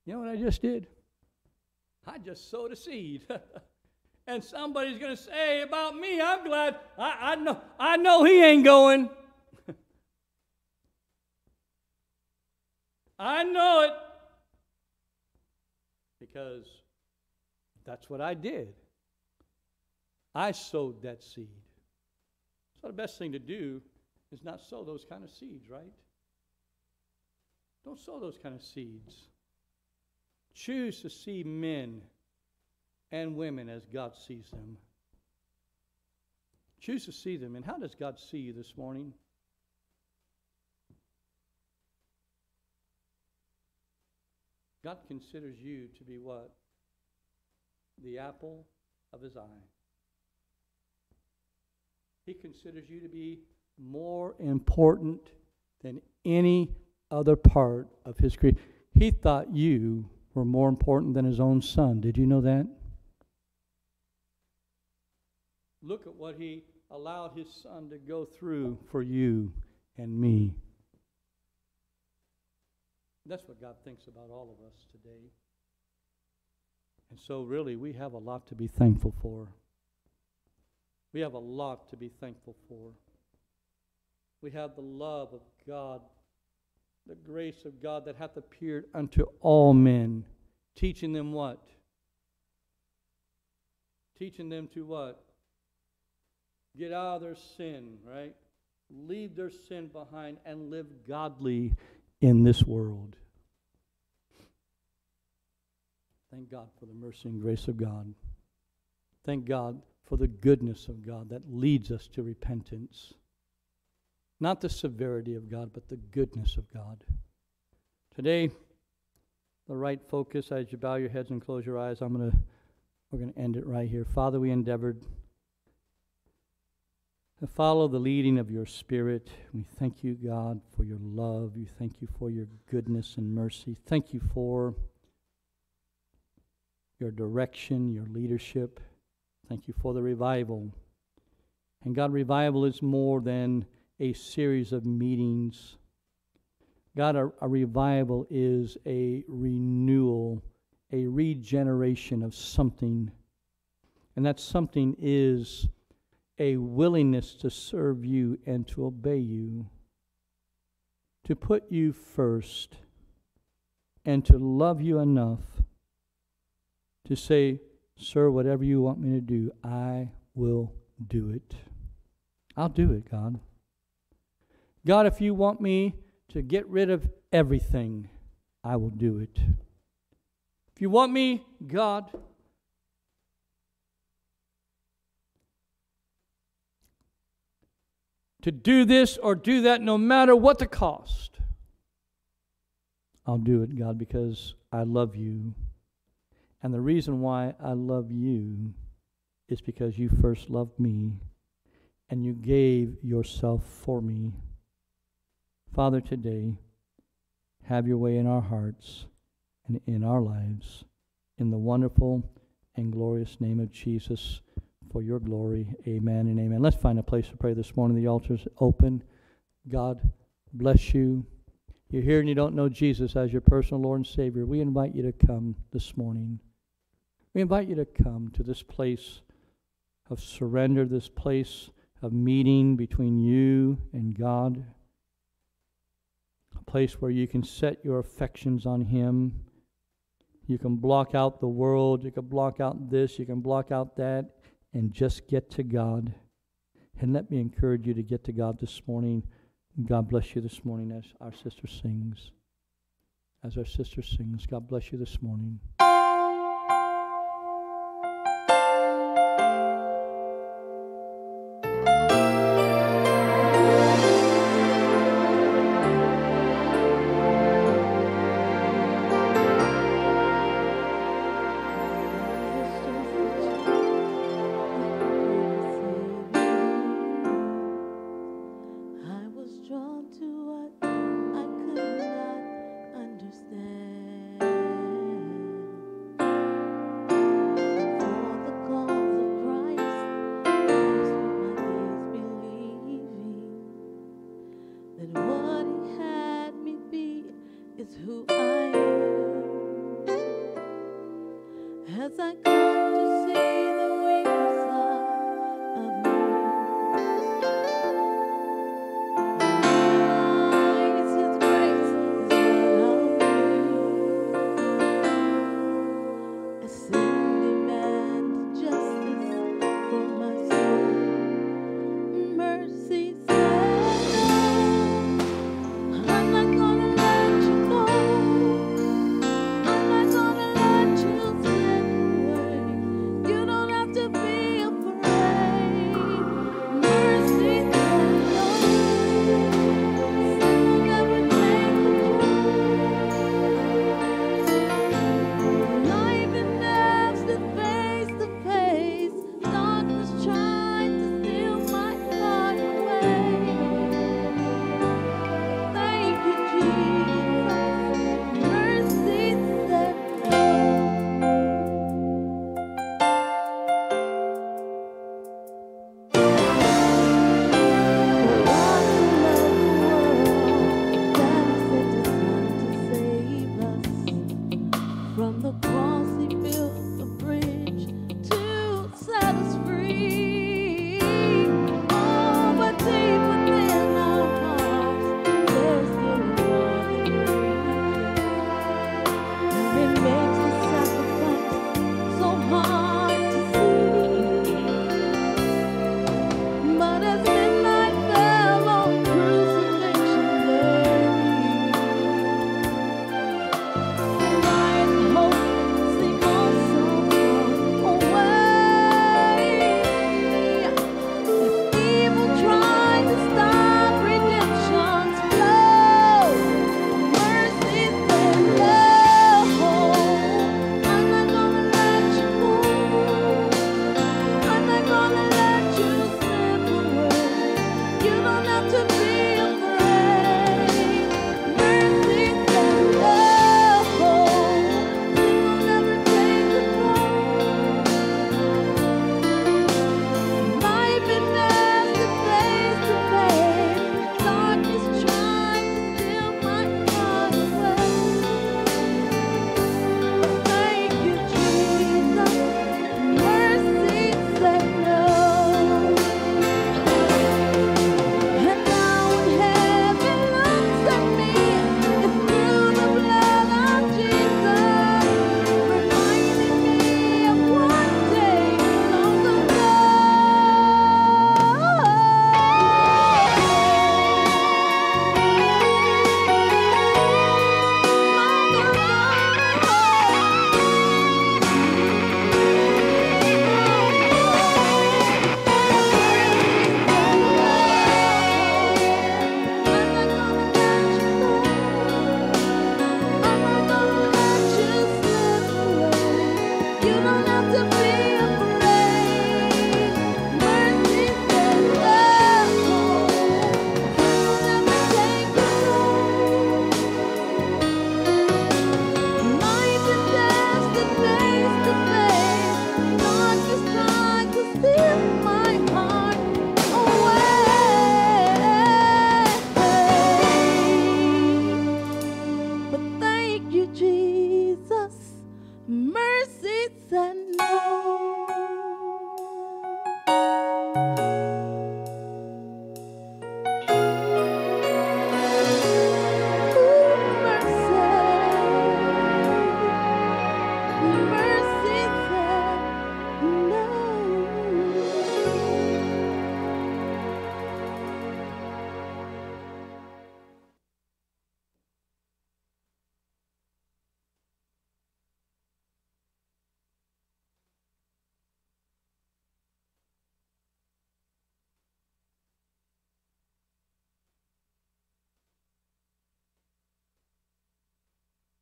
You know what I just did? I just sowed a seed. [laughs] and somebody's going to say about me, I'm glad. I, I, know, I know he ain't going. [laughs] I know it. Because that's what I did. I sowed that seed. So the best thing to do is not sow those kind of seeds, right? Don't sow those kind of seeds. Choose to see men and women as God sees them. Choose to see them. And how does God see you this morning? God considers you to be what? The apple of his eye. He considers you to be more important than any other part of his creation. He thought you were more important than his own son. Did you know that? Look at what he allowed his son to go through for you and me. That's what God thinks about all of us today. And so, really, we have a lot to be thankful for. We have a lot to be thankful for. We have the love of God the grace of God that hath appeared unto all men, teaching them what? Teaching them to what? Get out of their sin, right? Leave their sin behind and live godly in this world. Thank God for the mercy and grace of God. Thank God for the goodness of God that leads us to repentance. Not the severity of God, but the goodness of God. Today, the right focus as you bow your heads and close your eyes, I'm going to we're going to end it right here. Father, we endeavored to follow the leading of your spirit. We thank you, God, for your love. We thank you for your goodness and mercy. Thank you for your direction, your leadership. Thank you for the revival. And God, revival is more than a series of meetings. God, a, a revival is a renewal, a regeneration of something. And that something is a willingness to serve you and to obey you, to put you first, and to love you enough to say, Sir, whatever you want me to do, I will do it. I'll do it, God. God, if you want me to get rid of everything, I will do it. If you want me, God, to do this or do that, no matter what the cost, I'll do it, God, because I love you And the reason why I love you is because you first loved me and you gave yourself for me. Father, today, have your way in our hearts and in our lives. In the wonderful and glorious name of Jesus, for your glory. Amen and amen. Let's find a place to pray this morning. The altar's open. God bless you. You're here and you don't know Jesus as your personal Lord and Savior. We invite you to come this morning. We invite you to come to this place of surrender, this place of meeting between you and God, a place where you can set your affections on Him. You can block out the world, you can block out this, you can block out that, and just get to God. And let me encourage you to get to God this morning. God bless you this morning as our sister sings. As our sister sings, God bless you this morning.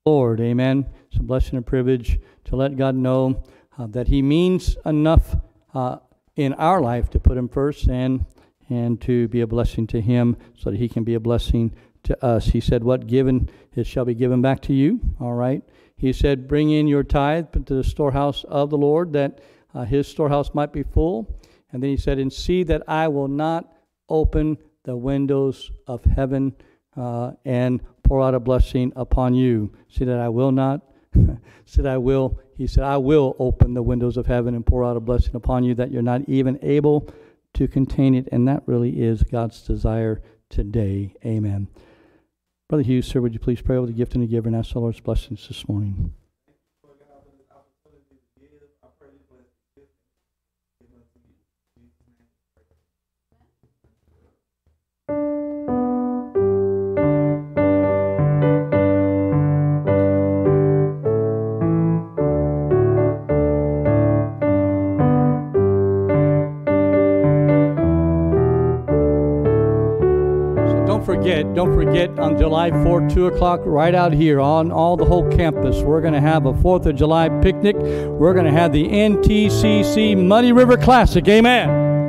Lord. Amen. It's a blessing and privilege to let God know uh, that He means enough uh, in our life to put Him first and and to be a blessing to Him so that He can be a blessing to us. He said, What given it shall be given back to you. All right. He said, Bring in your tithe to the storehouse of the Lord, that uh, his storehouse might be full. And then he said, And see that I will not open the windows of heaven uh, and pour out a blessing upon you. See that I will not. [laughs] said I will. He said, I will open the windows of heaven and pour out a blessing upon you that you're not even able to contain it. And that really is God's desire today. Amen. Brother Hughes, sir, would you please pray over the gift and the giver and ask the Lord's blessings this morning? Forget, don't forget on July 4th, 2 o'clock, right out here on all the whole campus, we're going to have a 4th of July picnic. We're going to have the NTCC Muddy River Classic. Amen.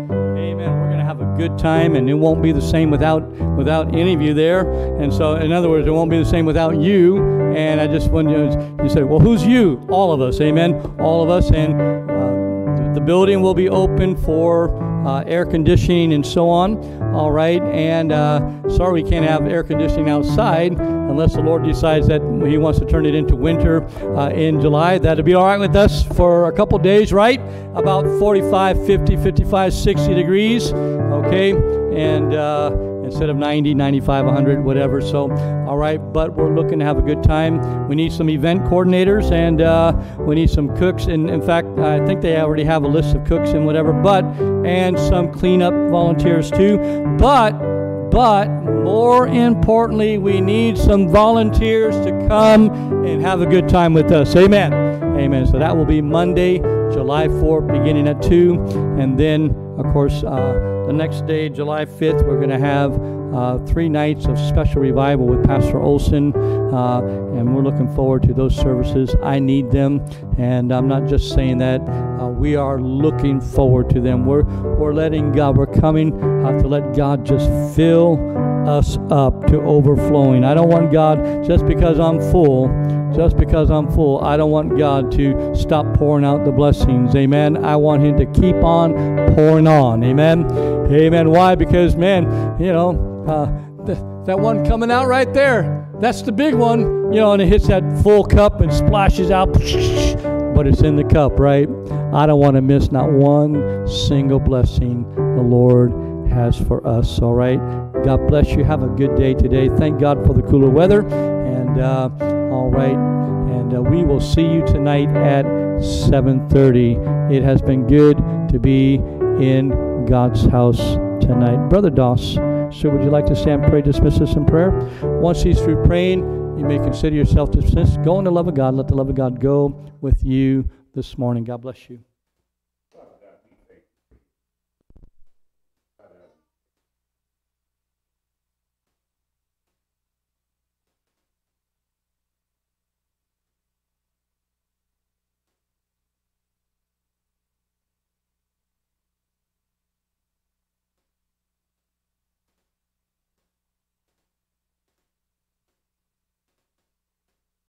Amen. We're going to have a good time, and it won't be the same without without any of you there. And so, in other words, it won't be the same without you. And I just want you, you said, well, who's you? All of us. Amen. All of us. And uh, the building will be open for uh, air conditioning and so on. All right, and uh, sorry we can't have air conditioning outside unless the Lord decides that He wants to turn it into winter uh, in July. That'll be all right with us for a couple days, right? About 45, 50, 55, 60 degrees. Okay, and uh, instead of 90, 95, 100, whatever. So, all right, but we're looking to have a good time. We need some event coordinators and uh, we need some cooks. And in fact, I think they already have a list of cooks and whatever, but, and some cleanup volunteers too. But, but more importantly, we need some volunteers to come and have a good time with us. Amen. Amen. So that will be Monday, July 4th, beginning at 2. And then, of course, uh, the next day, July 5th, we're going to have uh, three nights of special revival with Pastor Olson, uh, and we're looking forward to those services. I need them, and I'm not just saying that. Uh, we are looking forward to them. We're we're letting God. We're coming uh, to let God just fill us up to overflowing. I don't want God just because I'm full just because I'm full. I don't want God to stop pouring out the blessings. Amen. I want Him to keep on pouring on. Amen. Amen. Why? Because, man, you know, uh, th- that one coming out right there, that's the big one, you know, and it hits that full cup and splashes out, but it's in the cup, right? I don't want to miss not one single blessing the Lord has for us. All right. God bless you. Have a good day today. Thank God for the cooler weather. And uh, all right, and uh, we will see you tonight at 7:30. It has been good to be in God's house tonight, Brother Doss. So, would you like to stand, pray, dismiss us in prayer? Once he's through praying, you may consider yourself dismissed. Go in the love of God. Let the love of God go with you this morning. God bless you.